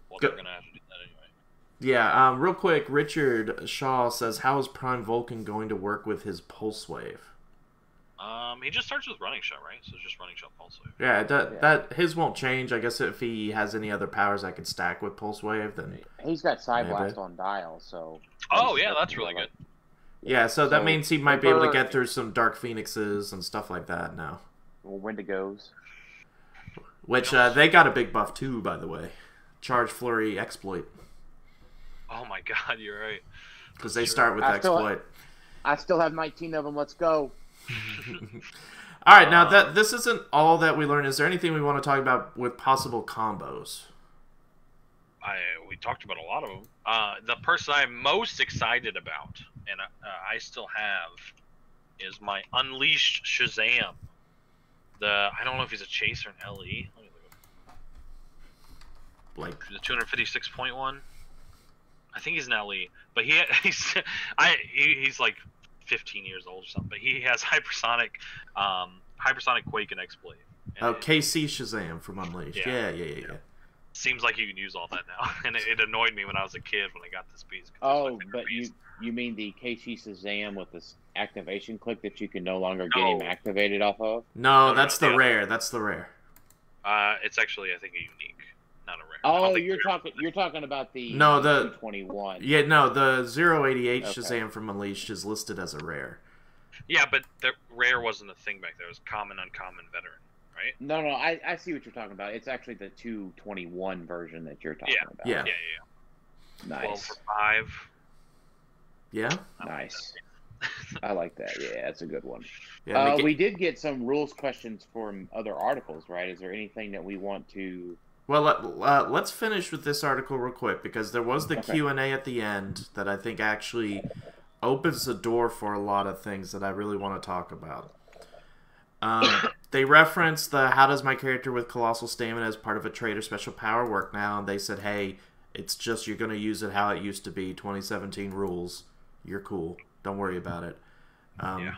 well, go- they're gonna have to do that anyway. yeah. Um, real quick, Richard Shaw says, "How is Prime Vulcan going to work with his Pulse Wave?" Um, he just starts with running shot, right? So it's just running shot pulse wave. Yeah, that Yeah. that his won't change. I guess if he has any other powers I could stack with Pulse Wave, then he's got side Maybe. blast on dial, so. Oh yeah, that's really good. yeah. So that means he might be able to get through some Dark Phoenixes and stuff like that now. Well, Wendigos. Which uh, they got a big buff too, by the way. Charge Flurry Exploit Oh my [laughs] god, you're right. because they start with I still- Exploit. I still have 19 of them. Let's go. [laughs] All right, now that this isn't all that we learned. Is there anything we want to talk about with possible combos? I we talked about a lot of them. Uh, the person I'm most excited about, and uh, I still have, is my Unleashed Shazam. The I don't know if he's a chase or an LE. Let me look Like, the 256.1. I think he's an LE, but he [laughs] he's I he, he's like 15 years old or something. But he has [laughs] hypersonic, um, hypersonic quake and exploit. And oh, KC Shazam from Unleashed. Yeah. Yeah, yeah, yeah, yeah. seems like you can use all that now, [laughs] and it, it annoyed me when I was a kid when I got this piece. 'cause it was my Oh, but you piece. you mean the KC Shazam with this activation click that you can no longer get him activated off of? No, no, that's no, the yeah. rare. That's the rare. Uh, it's actually I think a unique, not a rare. Oh, you're rare- talking you're talking about the No, the- 221. Yeah, no, the 088 Okay. Shazam from Unleashed is listed as a rare. Yeah, but the rare wasn't a thing back there. It was common, uncommon, veteran, right? No, no, I, I see what you're talking about. It's actually the 221 version that you're talking Yeah. about. Yeah. Yeah, yeah, yeah. Twelve Nice. for five. Yeah? Nice. [laughs] I like that. Yeah, that's a good one. Yeah, uh, make it- we did get some rules questions from other articles, right? Is there anything that we want to? Well, uh, let's finish with this article real quick because there was the Okay. Q and A at the end that I think actually opens the door for a lot of things that I really want to talk about. Um, [coughs] they referenced the how does my character with colossal stamina as part of a trait or special power work now, and they said, hey, it's just you're going to use it how it used to be. 2017 rules. You're cool. Don't worry about it. Um, Yeah.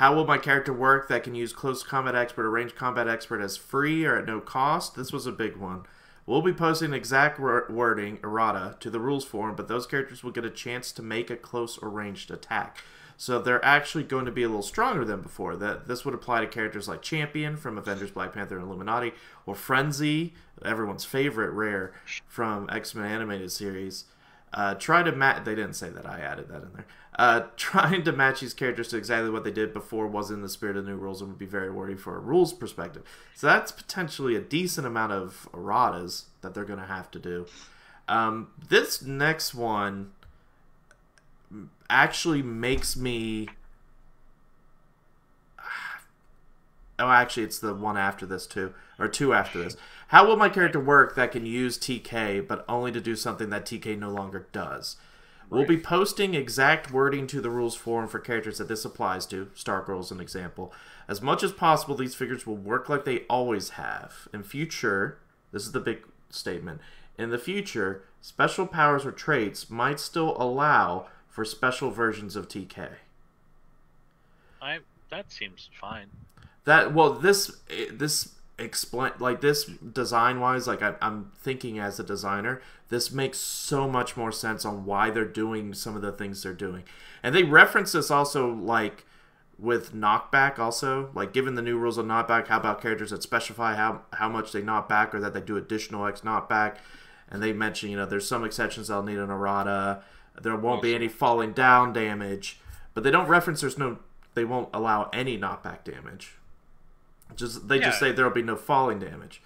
How will my character work that can use close combat expert or range combat expert as free or at no cost? This was a big one. We'll be posting exact wording, errata, to the rules form, but those characters will get a chance to make a close or ranged attack. So they're actually going to be a little stronger than before. That this would apply to characters like Champion from Avengers, Black Panther, and Illuminati, or Frenzy, everyone's favorite rare from X Men animated series. Uh, try to match. They didn't say that. I added that in there. Uh, [laughs] trying to match these characters to exactly what they did before was in the spirit of new rules and would be very wordy for a rules perspective. So that's potentially a decent amount of erratas that they're going to have to do. Um, this next one actually makes me. [sighs] Oh, actually, it's the one after this too, or two after this. How will my character work that can use TK, but only to do something that TK no longer does? We'll be posting exact wording to the rules forum for characters that this applies to. Stargirl is an example. As much as possible, these figures will work like they always have. In future, this is the big statement. In the future, special powers or traits might still allow for special versions of TK. I that seems fine. That well, this this explain like this design wise, like I, I'm thinking as a designer, this makes so much more sense on why they're doing some of the things they're doing, and they reference this also like with knockback also like given the new rules of knockback how about characters that specify how how much they knock back or that they do additional x knockback? And they mention you know there's some exceptions that'll need an errata there won't be any falling down damage but they don't reference there's no they won't allow any knockback damage just they just say there'll be no falling damage.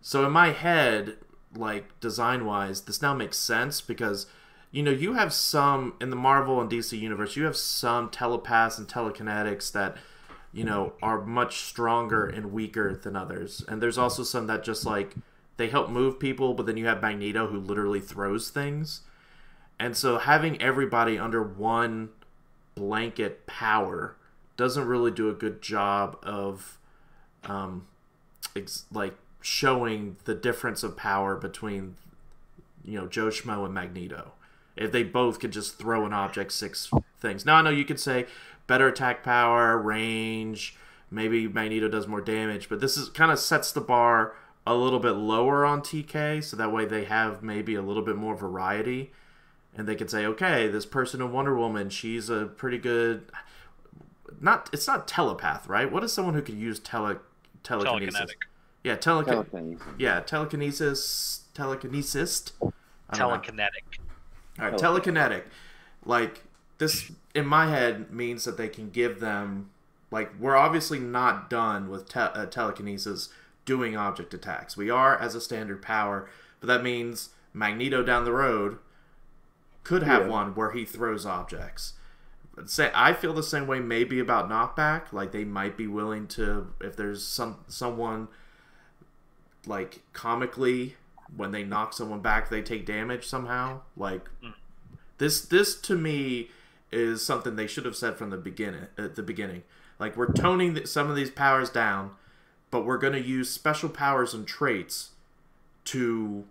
So in my head like design wise this now makes sense because you know you have some in the marvel and dc universe you have some telepaths and telekinetics that you know are much stronger and weaker than others. And there's also some that just like they help move people but then you have magneto who literally throws things. And so having everybody under one blanket power doesn't really do a good job of um, ex- like showing the difference of power between you know Joe Schmo and Magneto. If they both could just throw an object six things. Now I know you could say better attack power, range, maybe Magneto does more damage, but this is kind of sets the bar a little bit lower on TK, so that way they have maybe a little bit more variety, and they can say, okay, this person in Wonder Woman, she's a pretty good. Not it's not telepath, right? What is someone who could use tele telekinesis? Telekinetic. Yeah, telekin. Telekinesis. Yeah, telekinesis. Telekinesis. I don't know. Telekinetic. All right, Telekinetic. telekinetic. Like this in my head means that they can give them like we're obviously not done with te- uh, telekinesis doing object attacks. We are as a standard power, but that means Magneto down the road could have Yeah. one where he throws objects. Say I feel the same way maybe about knockback. Like they might be willing to if there's some someone like comically when they knock someone back they take damage somehow. Like mm. this this to me is something they should have said from the beginning at the beginning. Like we're toning some of these powers down, but we're going to use special powers and traits to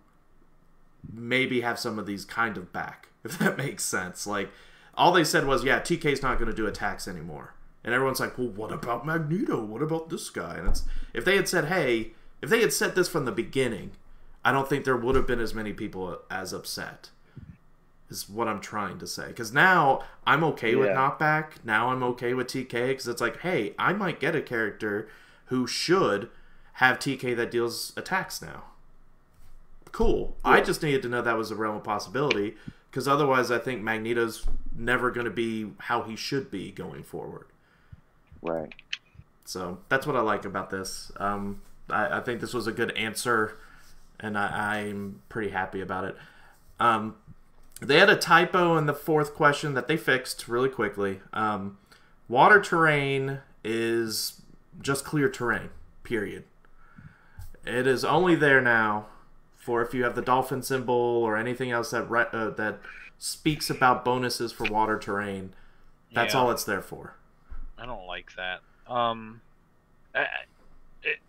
maybe have some of these kind of back, [laughs] if that makes sense. Like all they said was, yeah, TK's not going to do attacks anymore. And everyone's like, well, what about Magneto? What about this guy? And it's if they had said, hey, if they had said this from the beginning, I don't think there would have been as many people as upset. Is what I'm trying to say. Because now I'm okay with Yeah. knockback. Now I'm okay with TK. Because it's like, hey, I might get a character who should have TK that deals attacks now. Cool. I just needed to know that was a realm of possibility. Because otherwise, I think Magneto's never going to be how he should be going forward. Right. So that's what I like about this. Um, I, I think this was a good answer, and I, I'm pretty happy about it. Um, they had a typo in the fourth question that they fixed really quickly. Um, water terrain is just clear terrain, period. It is only there now for if you have the dolphin symbol or anything else that re- uh, that speaks about bonuses for water terrain. That's Yeah. all it's there for. I don't like that. Um, I, it,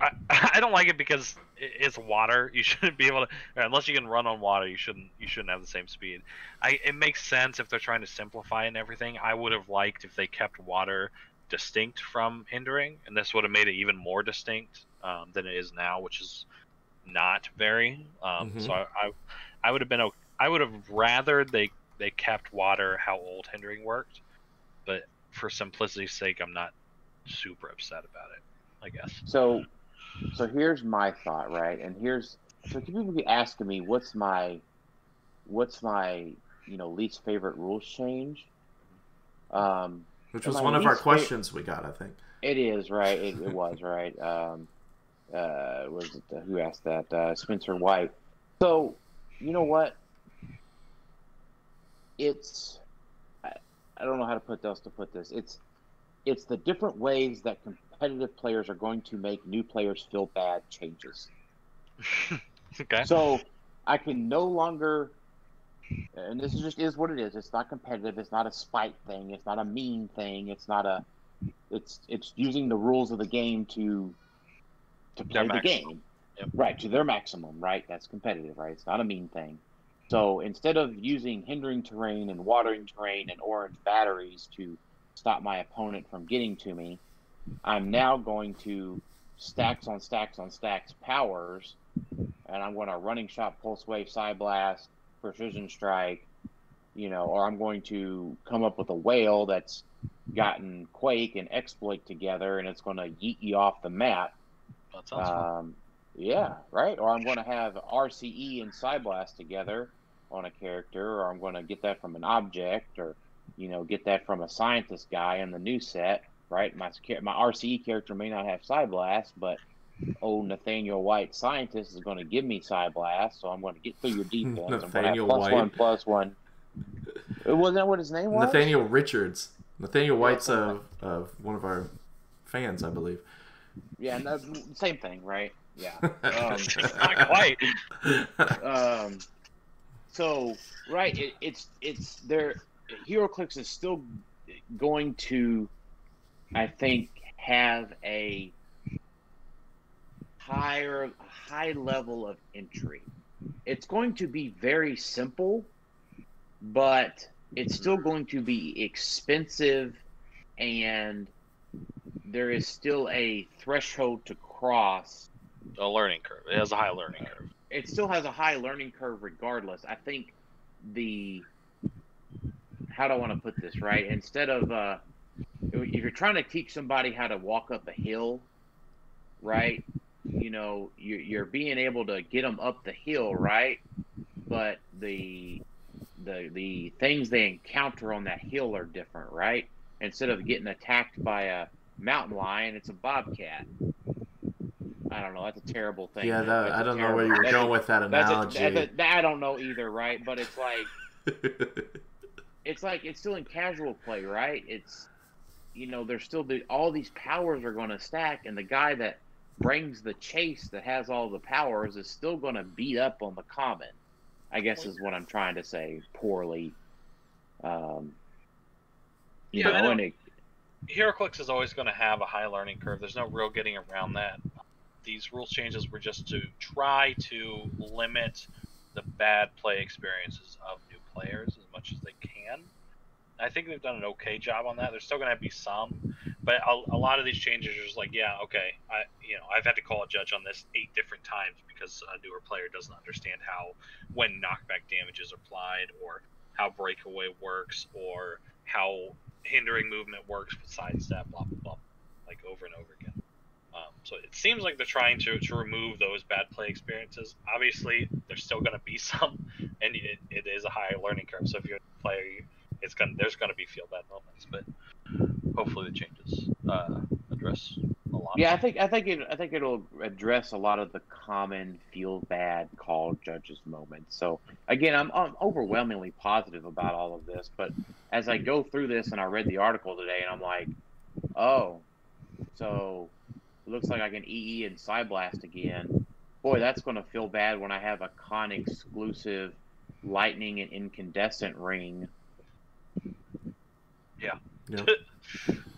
I, [laughs] I don't like it because it's water. You [laughs] shouldn't be able to, unless you can run on water. You shouldn't. You shouldn't have the same speed. I. It makes sense if they're trying to simplify and everything. I would have liked if they kept water distinct from hindering, and this would have made it even more distinct um, than it is now, which is not very. Um, Mhm. So I, I, I would have been. I would have rather they they kept water how old hindering worked, but for simplicity's sake, I'm not super upset about it. I guess. So, so here's my thought, right? And here's so people be asking me, what's my, what's my, you know, least favorite rules change? Um, Which was one of our least fa- questions we got, I think. it is right. It, it was right. Um, uh, was it who asked that? Uh, Spencer White. So, you know what? It's, I, I don't know how to put this to put this. It's, it's the different ways that competitive players are going to make new players feel bad changes. [laughs] okay. So I can no longer, and this is just is what it is. It's not competitive. It's not a spite thing. It's not a mean thing. It's not a. It's it's using the rules of the game to to play the game, Yep. right? To their maximum, right? That's competitive, right? It's not a mean thing. So instead of using hindering terrain and watering terrain and orange batteries to stop my opponent from getting to me, I'm now going to stacks on stacks on stacks powers and I'm going to running shot, pulse wave, side blast, precision strike, you know, or I'm going to come up with a whale that's gotten quake and exploit together, and it's going to yeet you off the map. That sounds fun. Um, yeah, right. Or I'm going to have RCE and side blast together on a character, or I'm going to get that from an object, or you know, get that from a scientist guy in the new set. Right, my my RCE character may not have side blast, but old Nathaniel White scientist is going to give me side blast, so I'm going to get through your [laughs] defense. I'm going to Nathaniel have plus White. one, plus one. Uh, Wasn't that what his name was? Nathaniel Richards. Nathaniel White's uh, uh, one of our fans, I believe. Yeah, no, same thing, right? Yeah. [laughs] Um, [laughs] Not [laughs] quite. um, so right, it, it's it's there. HeroClix is still going to, I think, have a higher high level of entry. It's going to be very simple, but it's still going to be expensive, and there is still a threshold to cross a learning curve. It has a high learning curve. it still has a high learning curve regardless. I think the how do I want to put this right? Instead of uh, if you're trying to teach somebody how to walk up a hill, right? You know, you're, you're being able to get them up the hill, right? But the the the things they encounter on that hill are different, right? Instead of getting attacked by a mountain lion, it's a bobcat. I don't know. That's a terrible thing. yeah, That's that, a I don't know where you're that's a- going with that that's a- analogy. that's a- I don't know either, right? But it's like [laughs] it's like it's still in casual play, right? It's you know, there's still the, all these powers are going to stack, and the guy that brings the chase that has all the powers is still going to beat up on the common. I guess is what I'm trying to say poorly. Um, you Yeah, know, know. and it, HeroClix is always going to have a high learning curve. There's no real getting around that. These rules changes were just to try to limit the bad play experiences of new players as much as they can. I think they've done an okay job on that. There's still going to be some, but a, a lot of these changes are just like, yeah, okay, I, you know, I've had to call a judge on this eight different times because a newer player doesn't understand how when knockback damage is applied, or how breakaway works, or how hindering movement works with sidestep, blah blah blah, like over and over again. Um, so it seems like they're trying to, to remove those bad play experiences. Obviously, there's still going to be [laughs] some, and it, it is a high learning curve. So if you're a player, it's going to there's going to be feel bad moments, but hopefully the changes uh, address. Yeah, I think I think it I think it'll address a lot of the common feel bad call judges moments. So again, I'm, I'm overwhelmingly positive about all of this, but as I go through this and I read the article today, and I'm like, oh, so it looks like I can EE and Side Blast again. Boy, that's going to feel bad when I have a con exclusive lightning and incandescent ring. Yeah. Yep. [laughs]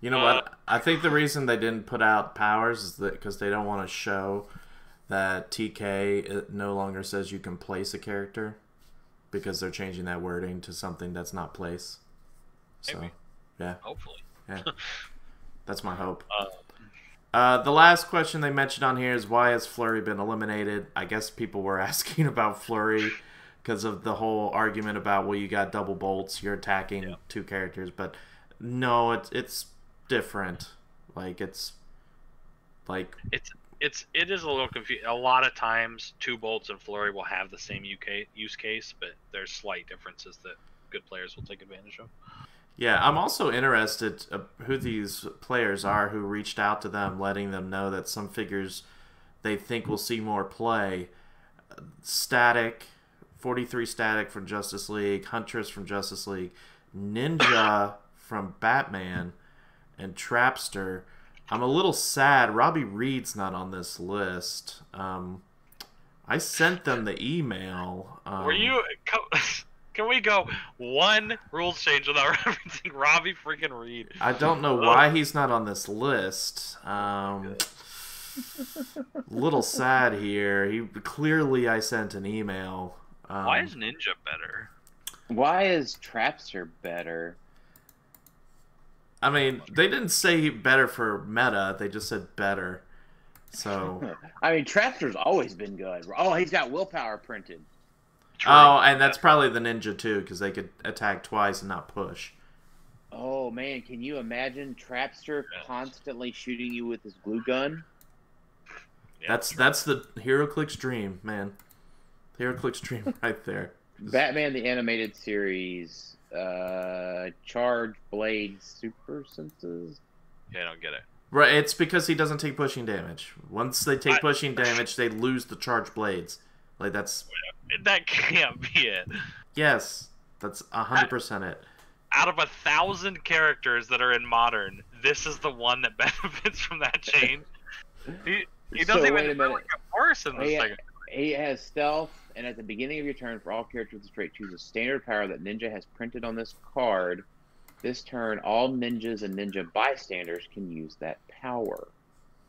You know what? I think the reason they didn't put out powers is that because they don't want to show that TK it no longer says you can place a character because they're changing that wording to something that's not place. So, Maybe. yeah, Hopefully. yeah, [laughs] that's my hope. Uh, Uh, the last question they mentioned on here is why has Flurry been eliminated? I guess people were [laughs] asking about Flurry because of the whole argument about well, you got double bolts, you're attacking Yeah. two characters, but no, it's it's different. Like it's like it's it's it is a little confusing. A lot of times, two bolts and flurry will have the same UK use case, but there's slight differences that good players will take advantage of. yeah. I'm also interested uh, who these players are who reached out to them, letting them know that some figures they think will see more play. Static, 43 Static from Justice League, Huntress from Justice League, Ninja [coughs] from Batman, and Trapster. I'm a little sad. Robby Reed's not on this list. Um, I sent them the email. Um, Were you? [laughs] Can we go one rules change without [laughs] referencing Robby freaking Reed? I don't know why he's not on this list. Um, little sad here. He clearly I sent an email. Um, Why is Ninja better? Why is Trapster better? I mean, they didn't say better for meta. They just said better. So, [laughs] I mean, Trapster's always been good. Oh, he's got willpower printed. True. oh, and that's probably the ninja too, because they could attack twice and not push. Oh man, can you imagine Trapster constantly shooting you with his glue gun? Yeah, That's true. that's the HeroClix dream, man. HeroClix dream [laughs] right there. Batman the Animated Series, uh, Charge Blade Super Senses. yeah, I don't get it. Right, it's because he doesn't take pushing damage. Once they take I- pushing damage, they lose the charge blades. Like that's That can't be it. yes, that's hundred percent it. Out of a thousand characters that are in modern, this is the one that [laughs] benefits from that change. He, he [laughs] doesn't wait a even minute. really get worse in the He, second. he has stealth, and at the beginning of your turn, for all characters with straight, choose a standard power that Ninja has printed on this card. This turn, all ninjas and ninja bystanders can use that power.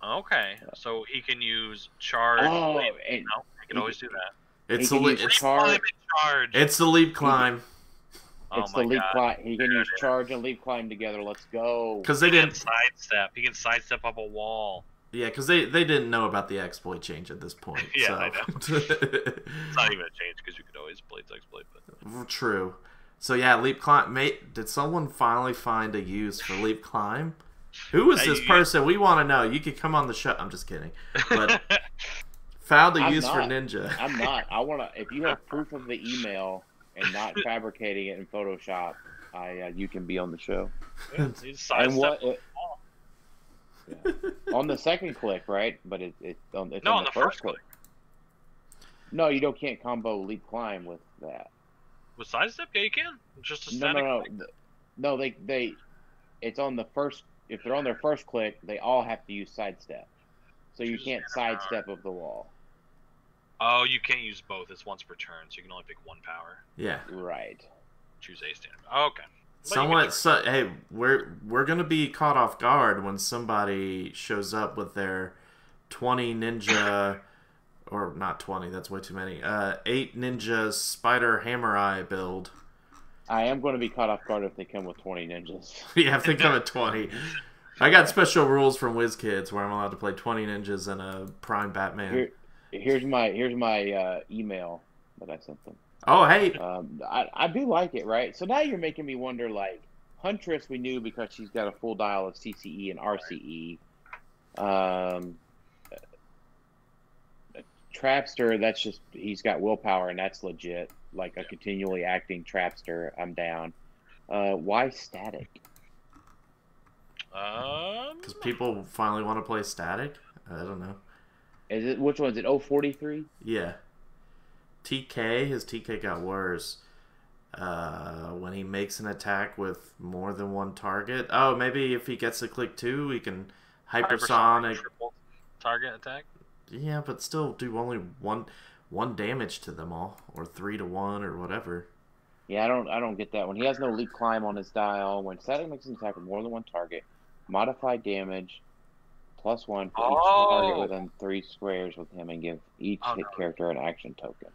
Okay, so he can use charge. Oh, leap, and no, he can always do that. It's He the can le- it's, charge. Climb charge. it's the leap climb [laughs] oh it's my the leap god. climb. He can There use charge and leap climb together. Let's go. because they He didn't. sidestep. He can sidestep up a wall. Yeah, because they they didn't know about the exploit change at this point. [laughs] Yeah, so. I [laughs] It's not even a change because you could always blades exploit. But True. So yeah, leap climb. Mate, did someone finally find a use for leap climb? Who is [laughs] this person? We want to know. You could come on the show. I'm just kidding. But found a I'm use for. Ninja. I'm not. I want to. If you have proof of the email and not fabricating it in Photoshop, I uh, you can be on the show. he's And what? It, yeah. [laughs] on the second click, right? But it, it on, it's No, on, on the, the first first click. No, you don't can't combo leap climb with that. With sidestep, yeah, you can. It's just a No, static. no, no, Th- no. They they, it's on the first. If they're on their first click, they all have to use sidestep. So you can't standard sidestep of the wall. Oh, you can't use both. It's once per turn, so you can only pick one power. Yeah. Right. Choose a standard. Oh, okay. But you can Somewhat. So, hey, we're we're gonna be caught off guard when somebody shows up with their twenty ninja, [coughs] or not twenty. That's way too many. Uh, eight ninja spider hammer eye build. I am going to be caught off guard if they come with twenty ninjas. you have to come at 20. I got special rules from WizKids where I'm allowed to play 20 ninjas and a Prime Batman. Here, here's my here's my uh, email that I sent them. Oh, hey. Um, I, I do like it, right? So now you're making me wonder, like, Huntress we knew because she's got a full dial of CCE and RCE. Um, Trapster, that's just, he's got willpower and that's legit. Like a continually acting Trapster, I'm down. Uh, why static? Um, Because people finally want to play static? I don't know. Is it, which one is it? 043? Yeah. TK, his TK got worse. Uh, when he makes an attack with more than one target. Oh, maybe if he gets to click two, he can hypersonic. triple target attack. Yeah, but still do only one one damage to them all, or three to one, or whatever. Yeah, I don't I don't get that one. He has no leap climb on his dial. When static makes an attack with more than one target, modify damage plus one for each Oh. target within three squares with him, and give each Oh, hit no. character an action token.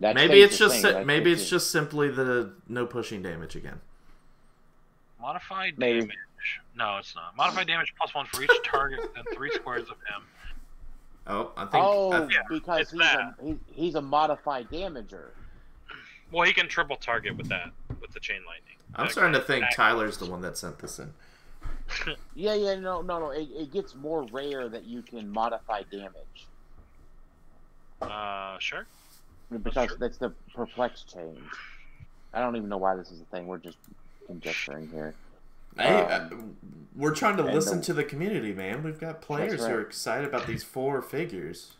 Hold. That maybe it's just si- that maybe it's just simply the no pushing damage again. Modified Maybe. damage. No, it's not. Modified damage plus one for each target and three squares of him. Oh, I think. Oh, I- Yeah, because he's that. a he, he's a modified damager. Well, he can triple target with that, with the chain lightning. I'm That starting to think that- Tylor's the one that sent this in. [laughs] Yeah, yeah, no, no, no. It, it gets more rare that you can modify damage Uh, sure. Because true. that's the perplex change. I don't even know why this is a thing. We're just conjecturing here. Hey, Um, uh, we're trying to listen the- to the community, man. We've got players who are excited about these four figures,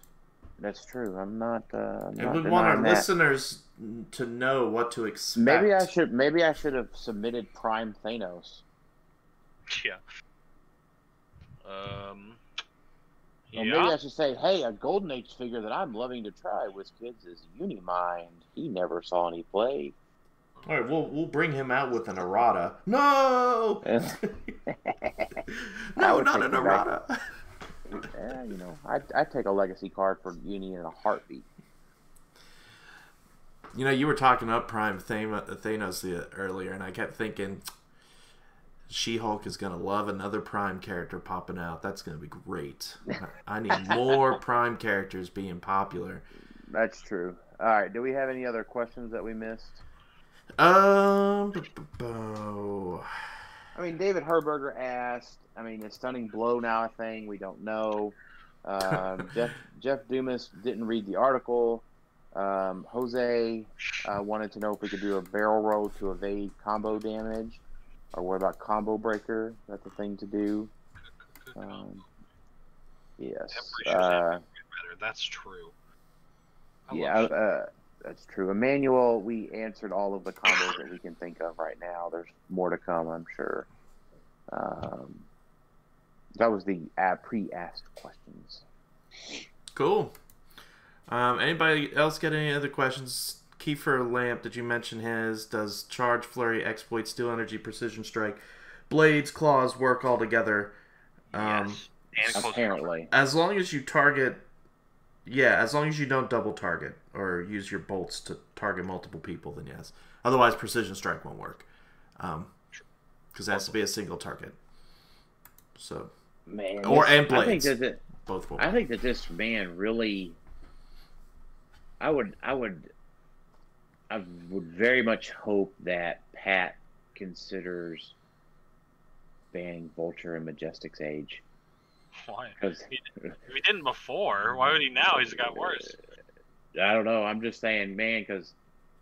That's true. I'm not. Uh, I'm and not we want our that. listeners to know what to expect. Maybe I should. Maybe I should have submitted Prime Thanos. Yeah. Um. Or Yeah. maybe I should say, hey, a Golden Age figure that I'm loving to try with kids is Unimind. He never saw any play. All right, we'll we'll bring him out with an errata. No, [laughs] no, not an errata. yeah, you know, I I take a legacy card for Uni in a heartbeat. You know, you were talking up Prime Thanos the, earlier, and I kept thinking, She-Hulk is gonna love another Prime character popping out. That's gonna be great. I need more [laughs] Prime characters being popular. That's true. All right. Do we have any other questions that we missed? Um, I mean, David Herberger asked. I mean, is stunning blow now a thing? We don't know. Um, [laughs] Jeff Jeff Dumas didn't read the article. Um, Jose uh, wanted to know if we could do a barrel roll to evade combo damage, or what about combo breaker? That's a thing to do. Um, yes. Sure Uh. That's true. I yeah, uh, that's true. Emmanuel, we answered all of the combos that we can think of right now. There's more to come, I'm sure. Um, that was the uh, pre-asked questions. cool. Um, anybody else got any other questions? Kiefer Lamp, did you mention his? Does charge, flurry, exploit, steal energy, precision strike, blades, claws work all together? Um, yes. And Apparently, as long as you target yeah as long as you don't double target or use your bolts to target multiple people then yes otherwise precision strike won't work um because it has to be a single target so man. Or- this- and I think that it, both will I think that this man really. I would. I would. I would very much hope that Pat considers banning Vulture and Majestic's age Why? [laughs] because If he didn't before, why would he now? He's got worse. I don't know. I'm just saying, man, because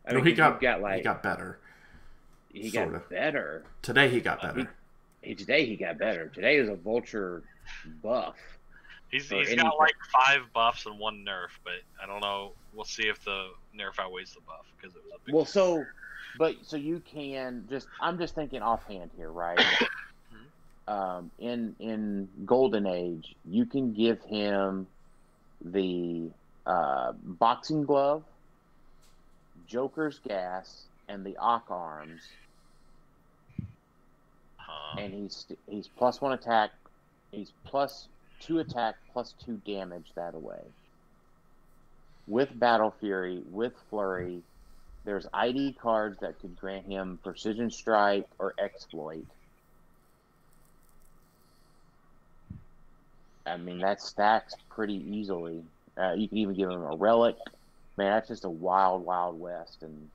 I no, mean, he got, got like he got better he got sorta. better. today he got Uh, better He, today he got better. Today is a vulture buff. He's, he's got like five buffs and one nerf, but I don't know. We'll see if the nerf outweighs the buff because it was a big. Well, so, but so you can just. I'm just thinking offhand here, right? [coughs] [coughs] um, in in Golden Age, you can give him the uh, boxing glove, Joker's gas, and the Ock arms, uh, and he's he's plus one attack. He's plus two attack, plus two damage that away. With Battle Fury, with Flurry, there's ID cards that could grant him Precision Strike or Exploit. I mean, that stacks pretty easily. Uh, you can even give him a Relic. Man, that's just a wild, wild west. And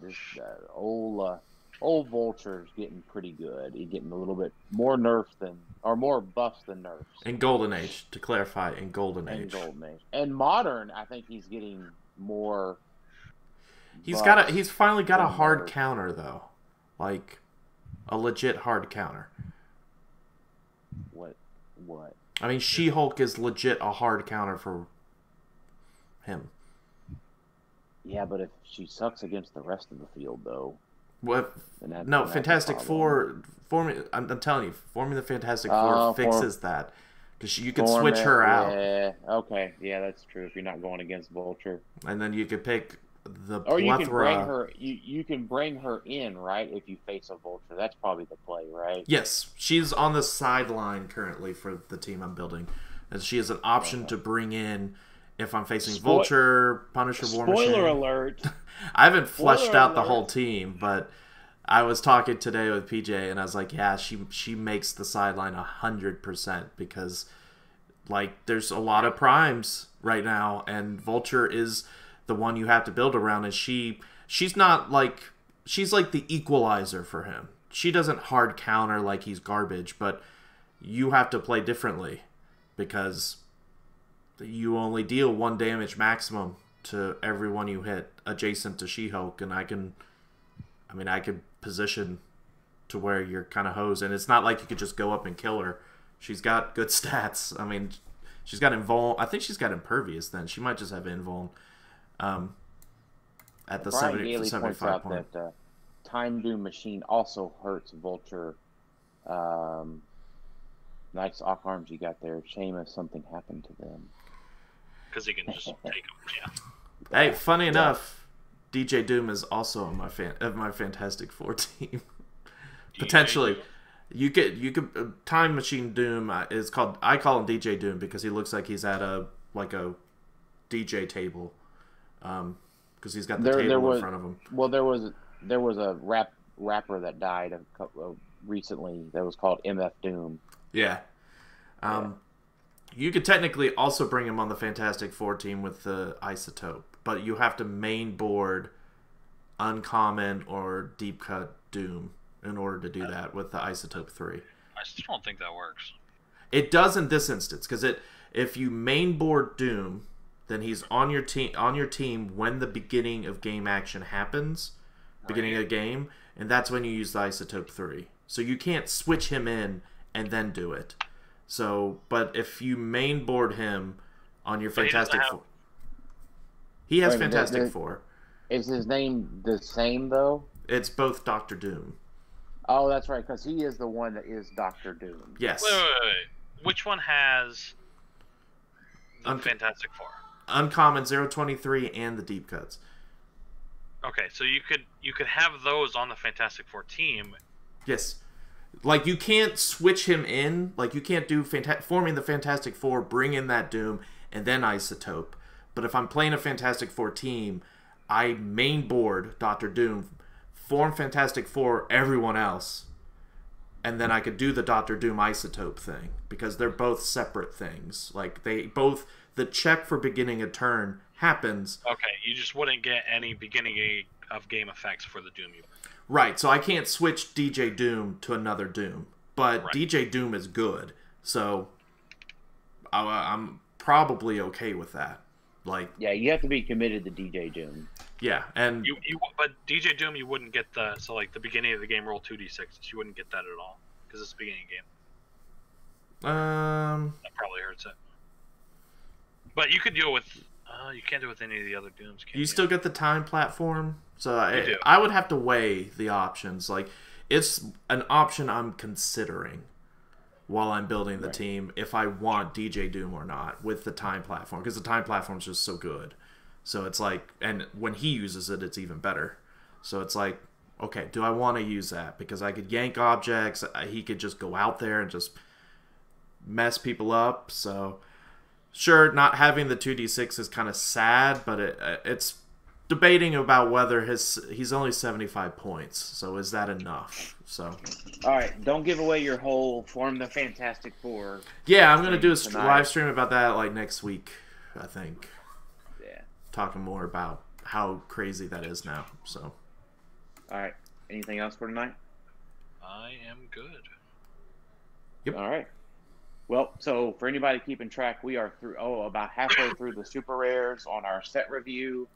this uh, old uh, old Vulture's getting pretty good. He's getting a little bit more nerfs than, or more buffs than nerfs. in golden age to clarify in golden age Golden Age. And Modern, I think he's getting more. he's got a he's finally got a hard counter though like a legit hard counter What? What? i mean she-hulk is legit a hard counter for him Yeah, but if she sucks against the rest of the field, though, what that, No, then that's a Fantastic. Four. Formula. I'm, I'm telling you, Forming the Fantastic Four oh, for- fixes that because you can switch it, her out, Yeah. Okay. Yeah, that's true. If you're not going against Vulture. and then you could pick the Or you can bring her. You you can bring her in, right? If you face a vulture, that's probably the play, right? Yes, she's on the sideline currently for the team I'm building, and she is an option Okay. to bring in if I'm facing Spo- Vulture, Punisher, War Machine. Spoiler alert! [laughs] I haven't fleshed out the whole team, but I was talking today with PJ, and I was like, "Yeah, she she makes the sideline a hundred percent because like there's a lot of primes right now, and Vulture is the one you have to build around, and she she's not like she's like the equalizer for him. She doesn't hard counter like he's garbage, but you have to play differently because you only deal one damage maximum to everyone you hit adjacent to She-Hulk, and I can, I mean, I could position to where you're kind of hosed, and it's not like you could just go up and kill her. She's got good [laughs] stats. I mean, she's got invul. I think she's got impervious. Then she might just have invuln. Um, at the Brian 70, Daly points 75 out point. that uh, Time Doom Machine also hurts Vulture. Um, nice off arms you got there. Shame if something happened to them. Because he can just take them. Yeah. Hey, funny enough, DJ Doom is also on my fan of my Fantastic Four [laughs] team. Potentially, you could you could uh, Time Machine Doom uh, is called. I call him DJ Doom because he looks like he's at a like a DJ table, um, because he's got the There- table there in front of him. Well, there was there was a rap rapper that died a couple, recently that was called MF Doom. Yeah. Um, you could technically also bring him on the Fantastic Four team with the Isotope, but you have to main board Uncommon or Deep Cut Doom in order to do that with the Isotope 3. I still don't think that works. It does in this instance because it if you main board Doom, then he's on your team on your team when the beginning of game action happens, beginning of the game, and that's when you use the isotope three. So you can't switch him in and then do it. So, but if you main board him on your But he doesn't Fantastic Four, he has Wait Fantastic the- Four. Is his name the same though? It's both Doctor Doom. Oh, that's right, because he is the one that is Doctor Doom. Yes, Wait, wait, wait, wait. Which one has the Un- Fantastic Four? uncommon 023 and the deep cuts. Okay, so you could you could have those on the Fantastic Four team. Yes. Like you can't switch him in. Like you can't do fanta- forming the Fantastic Four, bring in that Doom, and then Isotope. But if I'm playing a Fantastic Four team, I main board Doctor Doom, form Fantastic Four, everyone else, and then I could do the Doctor Doom Isotope thing because they're both separate things. Like they both the check for beginning a turn happens Okay, you just wouldn't get any beginning of game effects for the Doom. You Right, so I can't switch DJ Doom to another Doom, but Right. DJ Doom is good, so I, I'm probably okay with that. Like, Yeah, you have to be committed to DJ Doom. yeah, and You, you, but DJ Doom, you wouldn't get the so like the beginning of the game roll two d sixes. You wouldn't get that at all because it's the beginning of the game. um, That probably hurts it. But you could deal with. Uh, you can't do it with any of the other Dooms. Can you, you still get the time platform, so I. I would have to weigh the options. Like, it's an option I'm considering while I'm building the Right. team if I want DJ Doom or not with the time platform because the time platform is just so good. So it's like, and when he uses it, it's even better. So it's like, okay, do I want to use that? Because I could yank objects. uh, He could just go out there and just mess people up. So sure, not having the two d six is kind of sad, but it uh, it's debating about whether his he's only seventy five points. So is that enough? So All right, don't give away your whole form the Fantastic Four. yeah, I'm gonna do a Tonight. live stream about that like next week. I think Yeah. talking more about how crazy that is now. So All right. Anything else for tonight? I am good. Yep. All right. Well, so for anybody keeping track, we are through oh about halfway [laughs] through the super rares on our set review.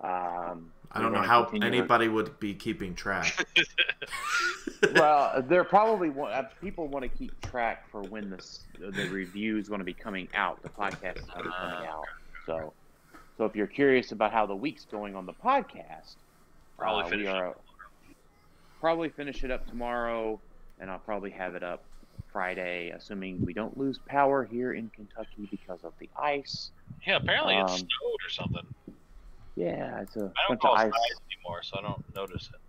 Um, I don't know how continue on- anybody would be keeping track. [laughs] well, there probably uh, people want to keep track for when this the review is going to be coming out. The podcast is going to be coming Ah, out. So, so if you're curious about how the week's going on the podcast, Probably uh, finish we it. are probably finish it up tomorrow, and I'll probably have it up Friday, assuming we don't lose power here in Kentucky because of the ice. Yeah, apparently it Um, snowed or something. Yeah, it's a I don't bunch of call it ice. ice anymore, so I don't notice it.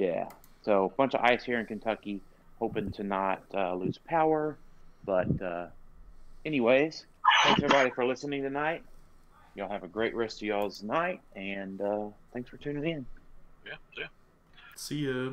Yeah, so a bunch of ice here in Kentucky, hoping to not uh, lose power. But uh, anyways, thanks everybody for listening tonight. Y'all have a great rest of y'all's night, and uh, thanks for tuning in. Yeah, yeah. See ya.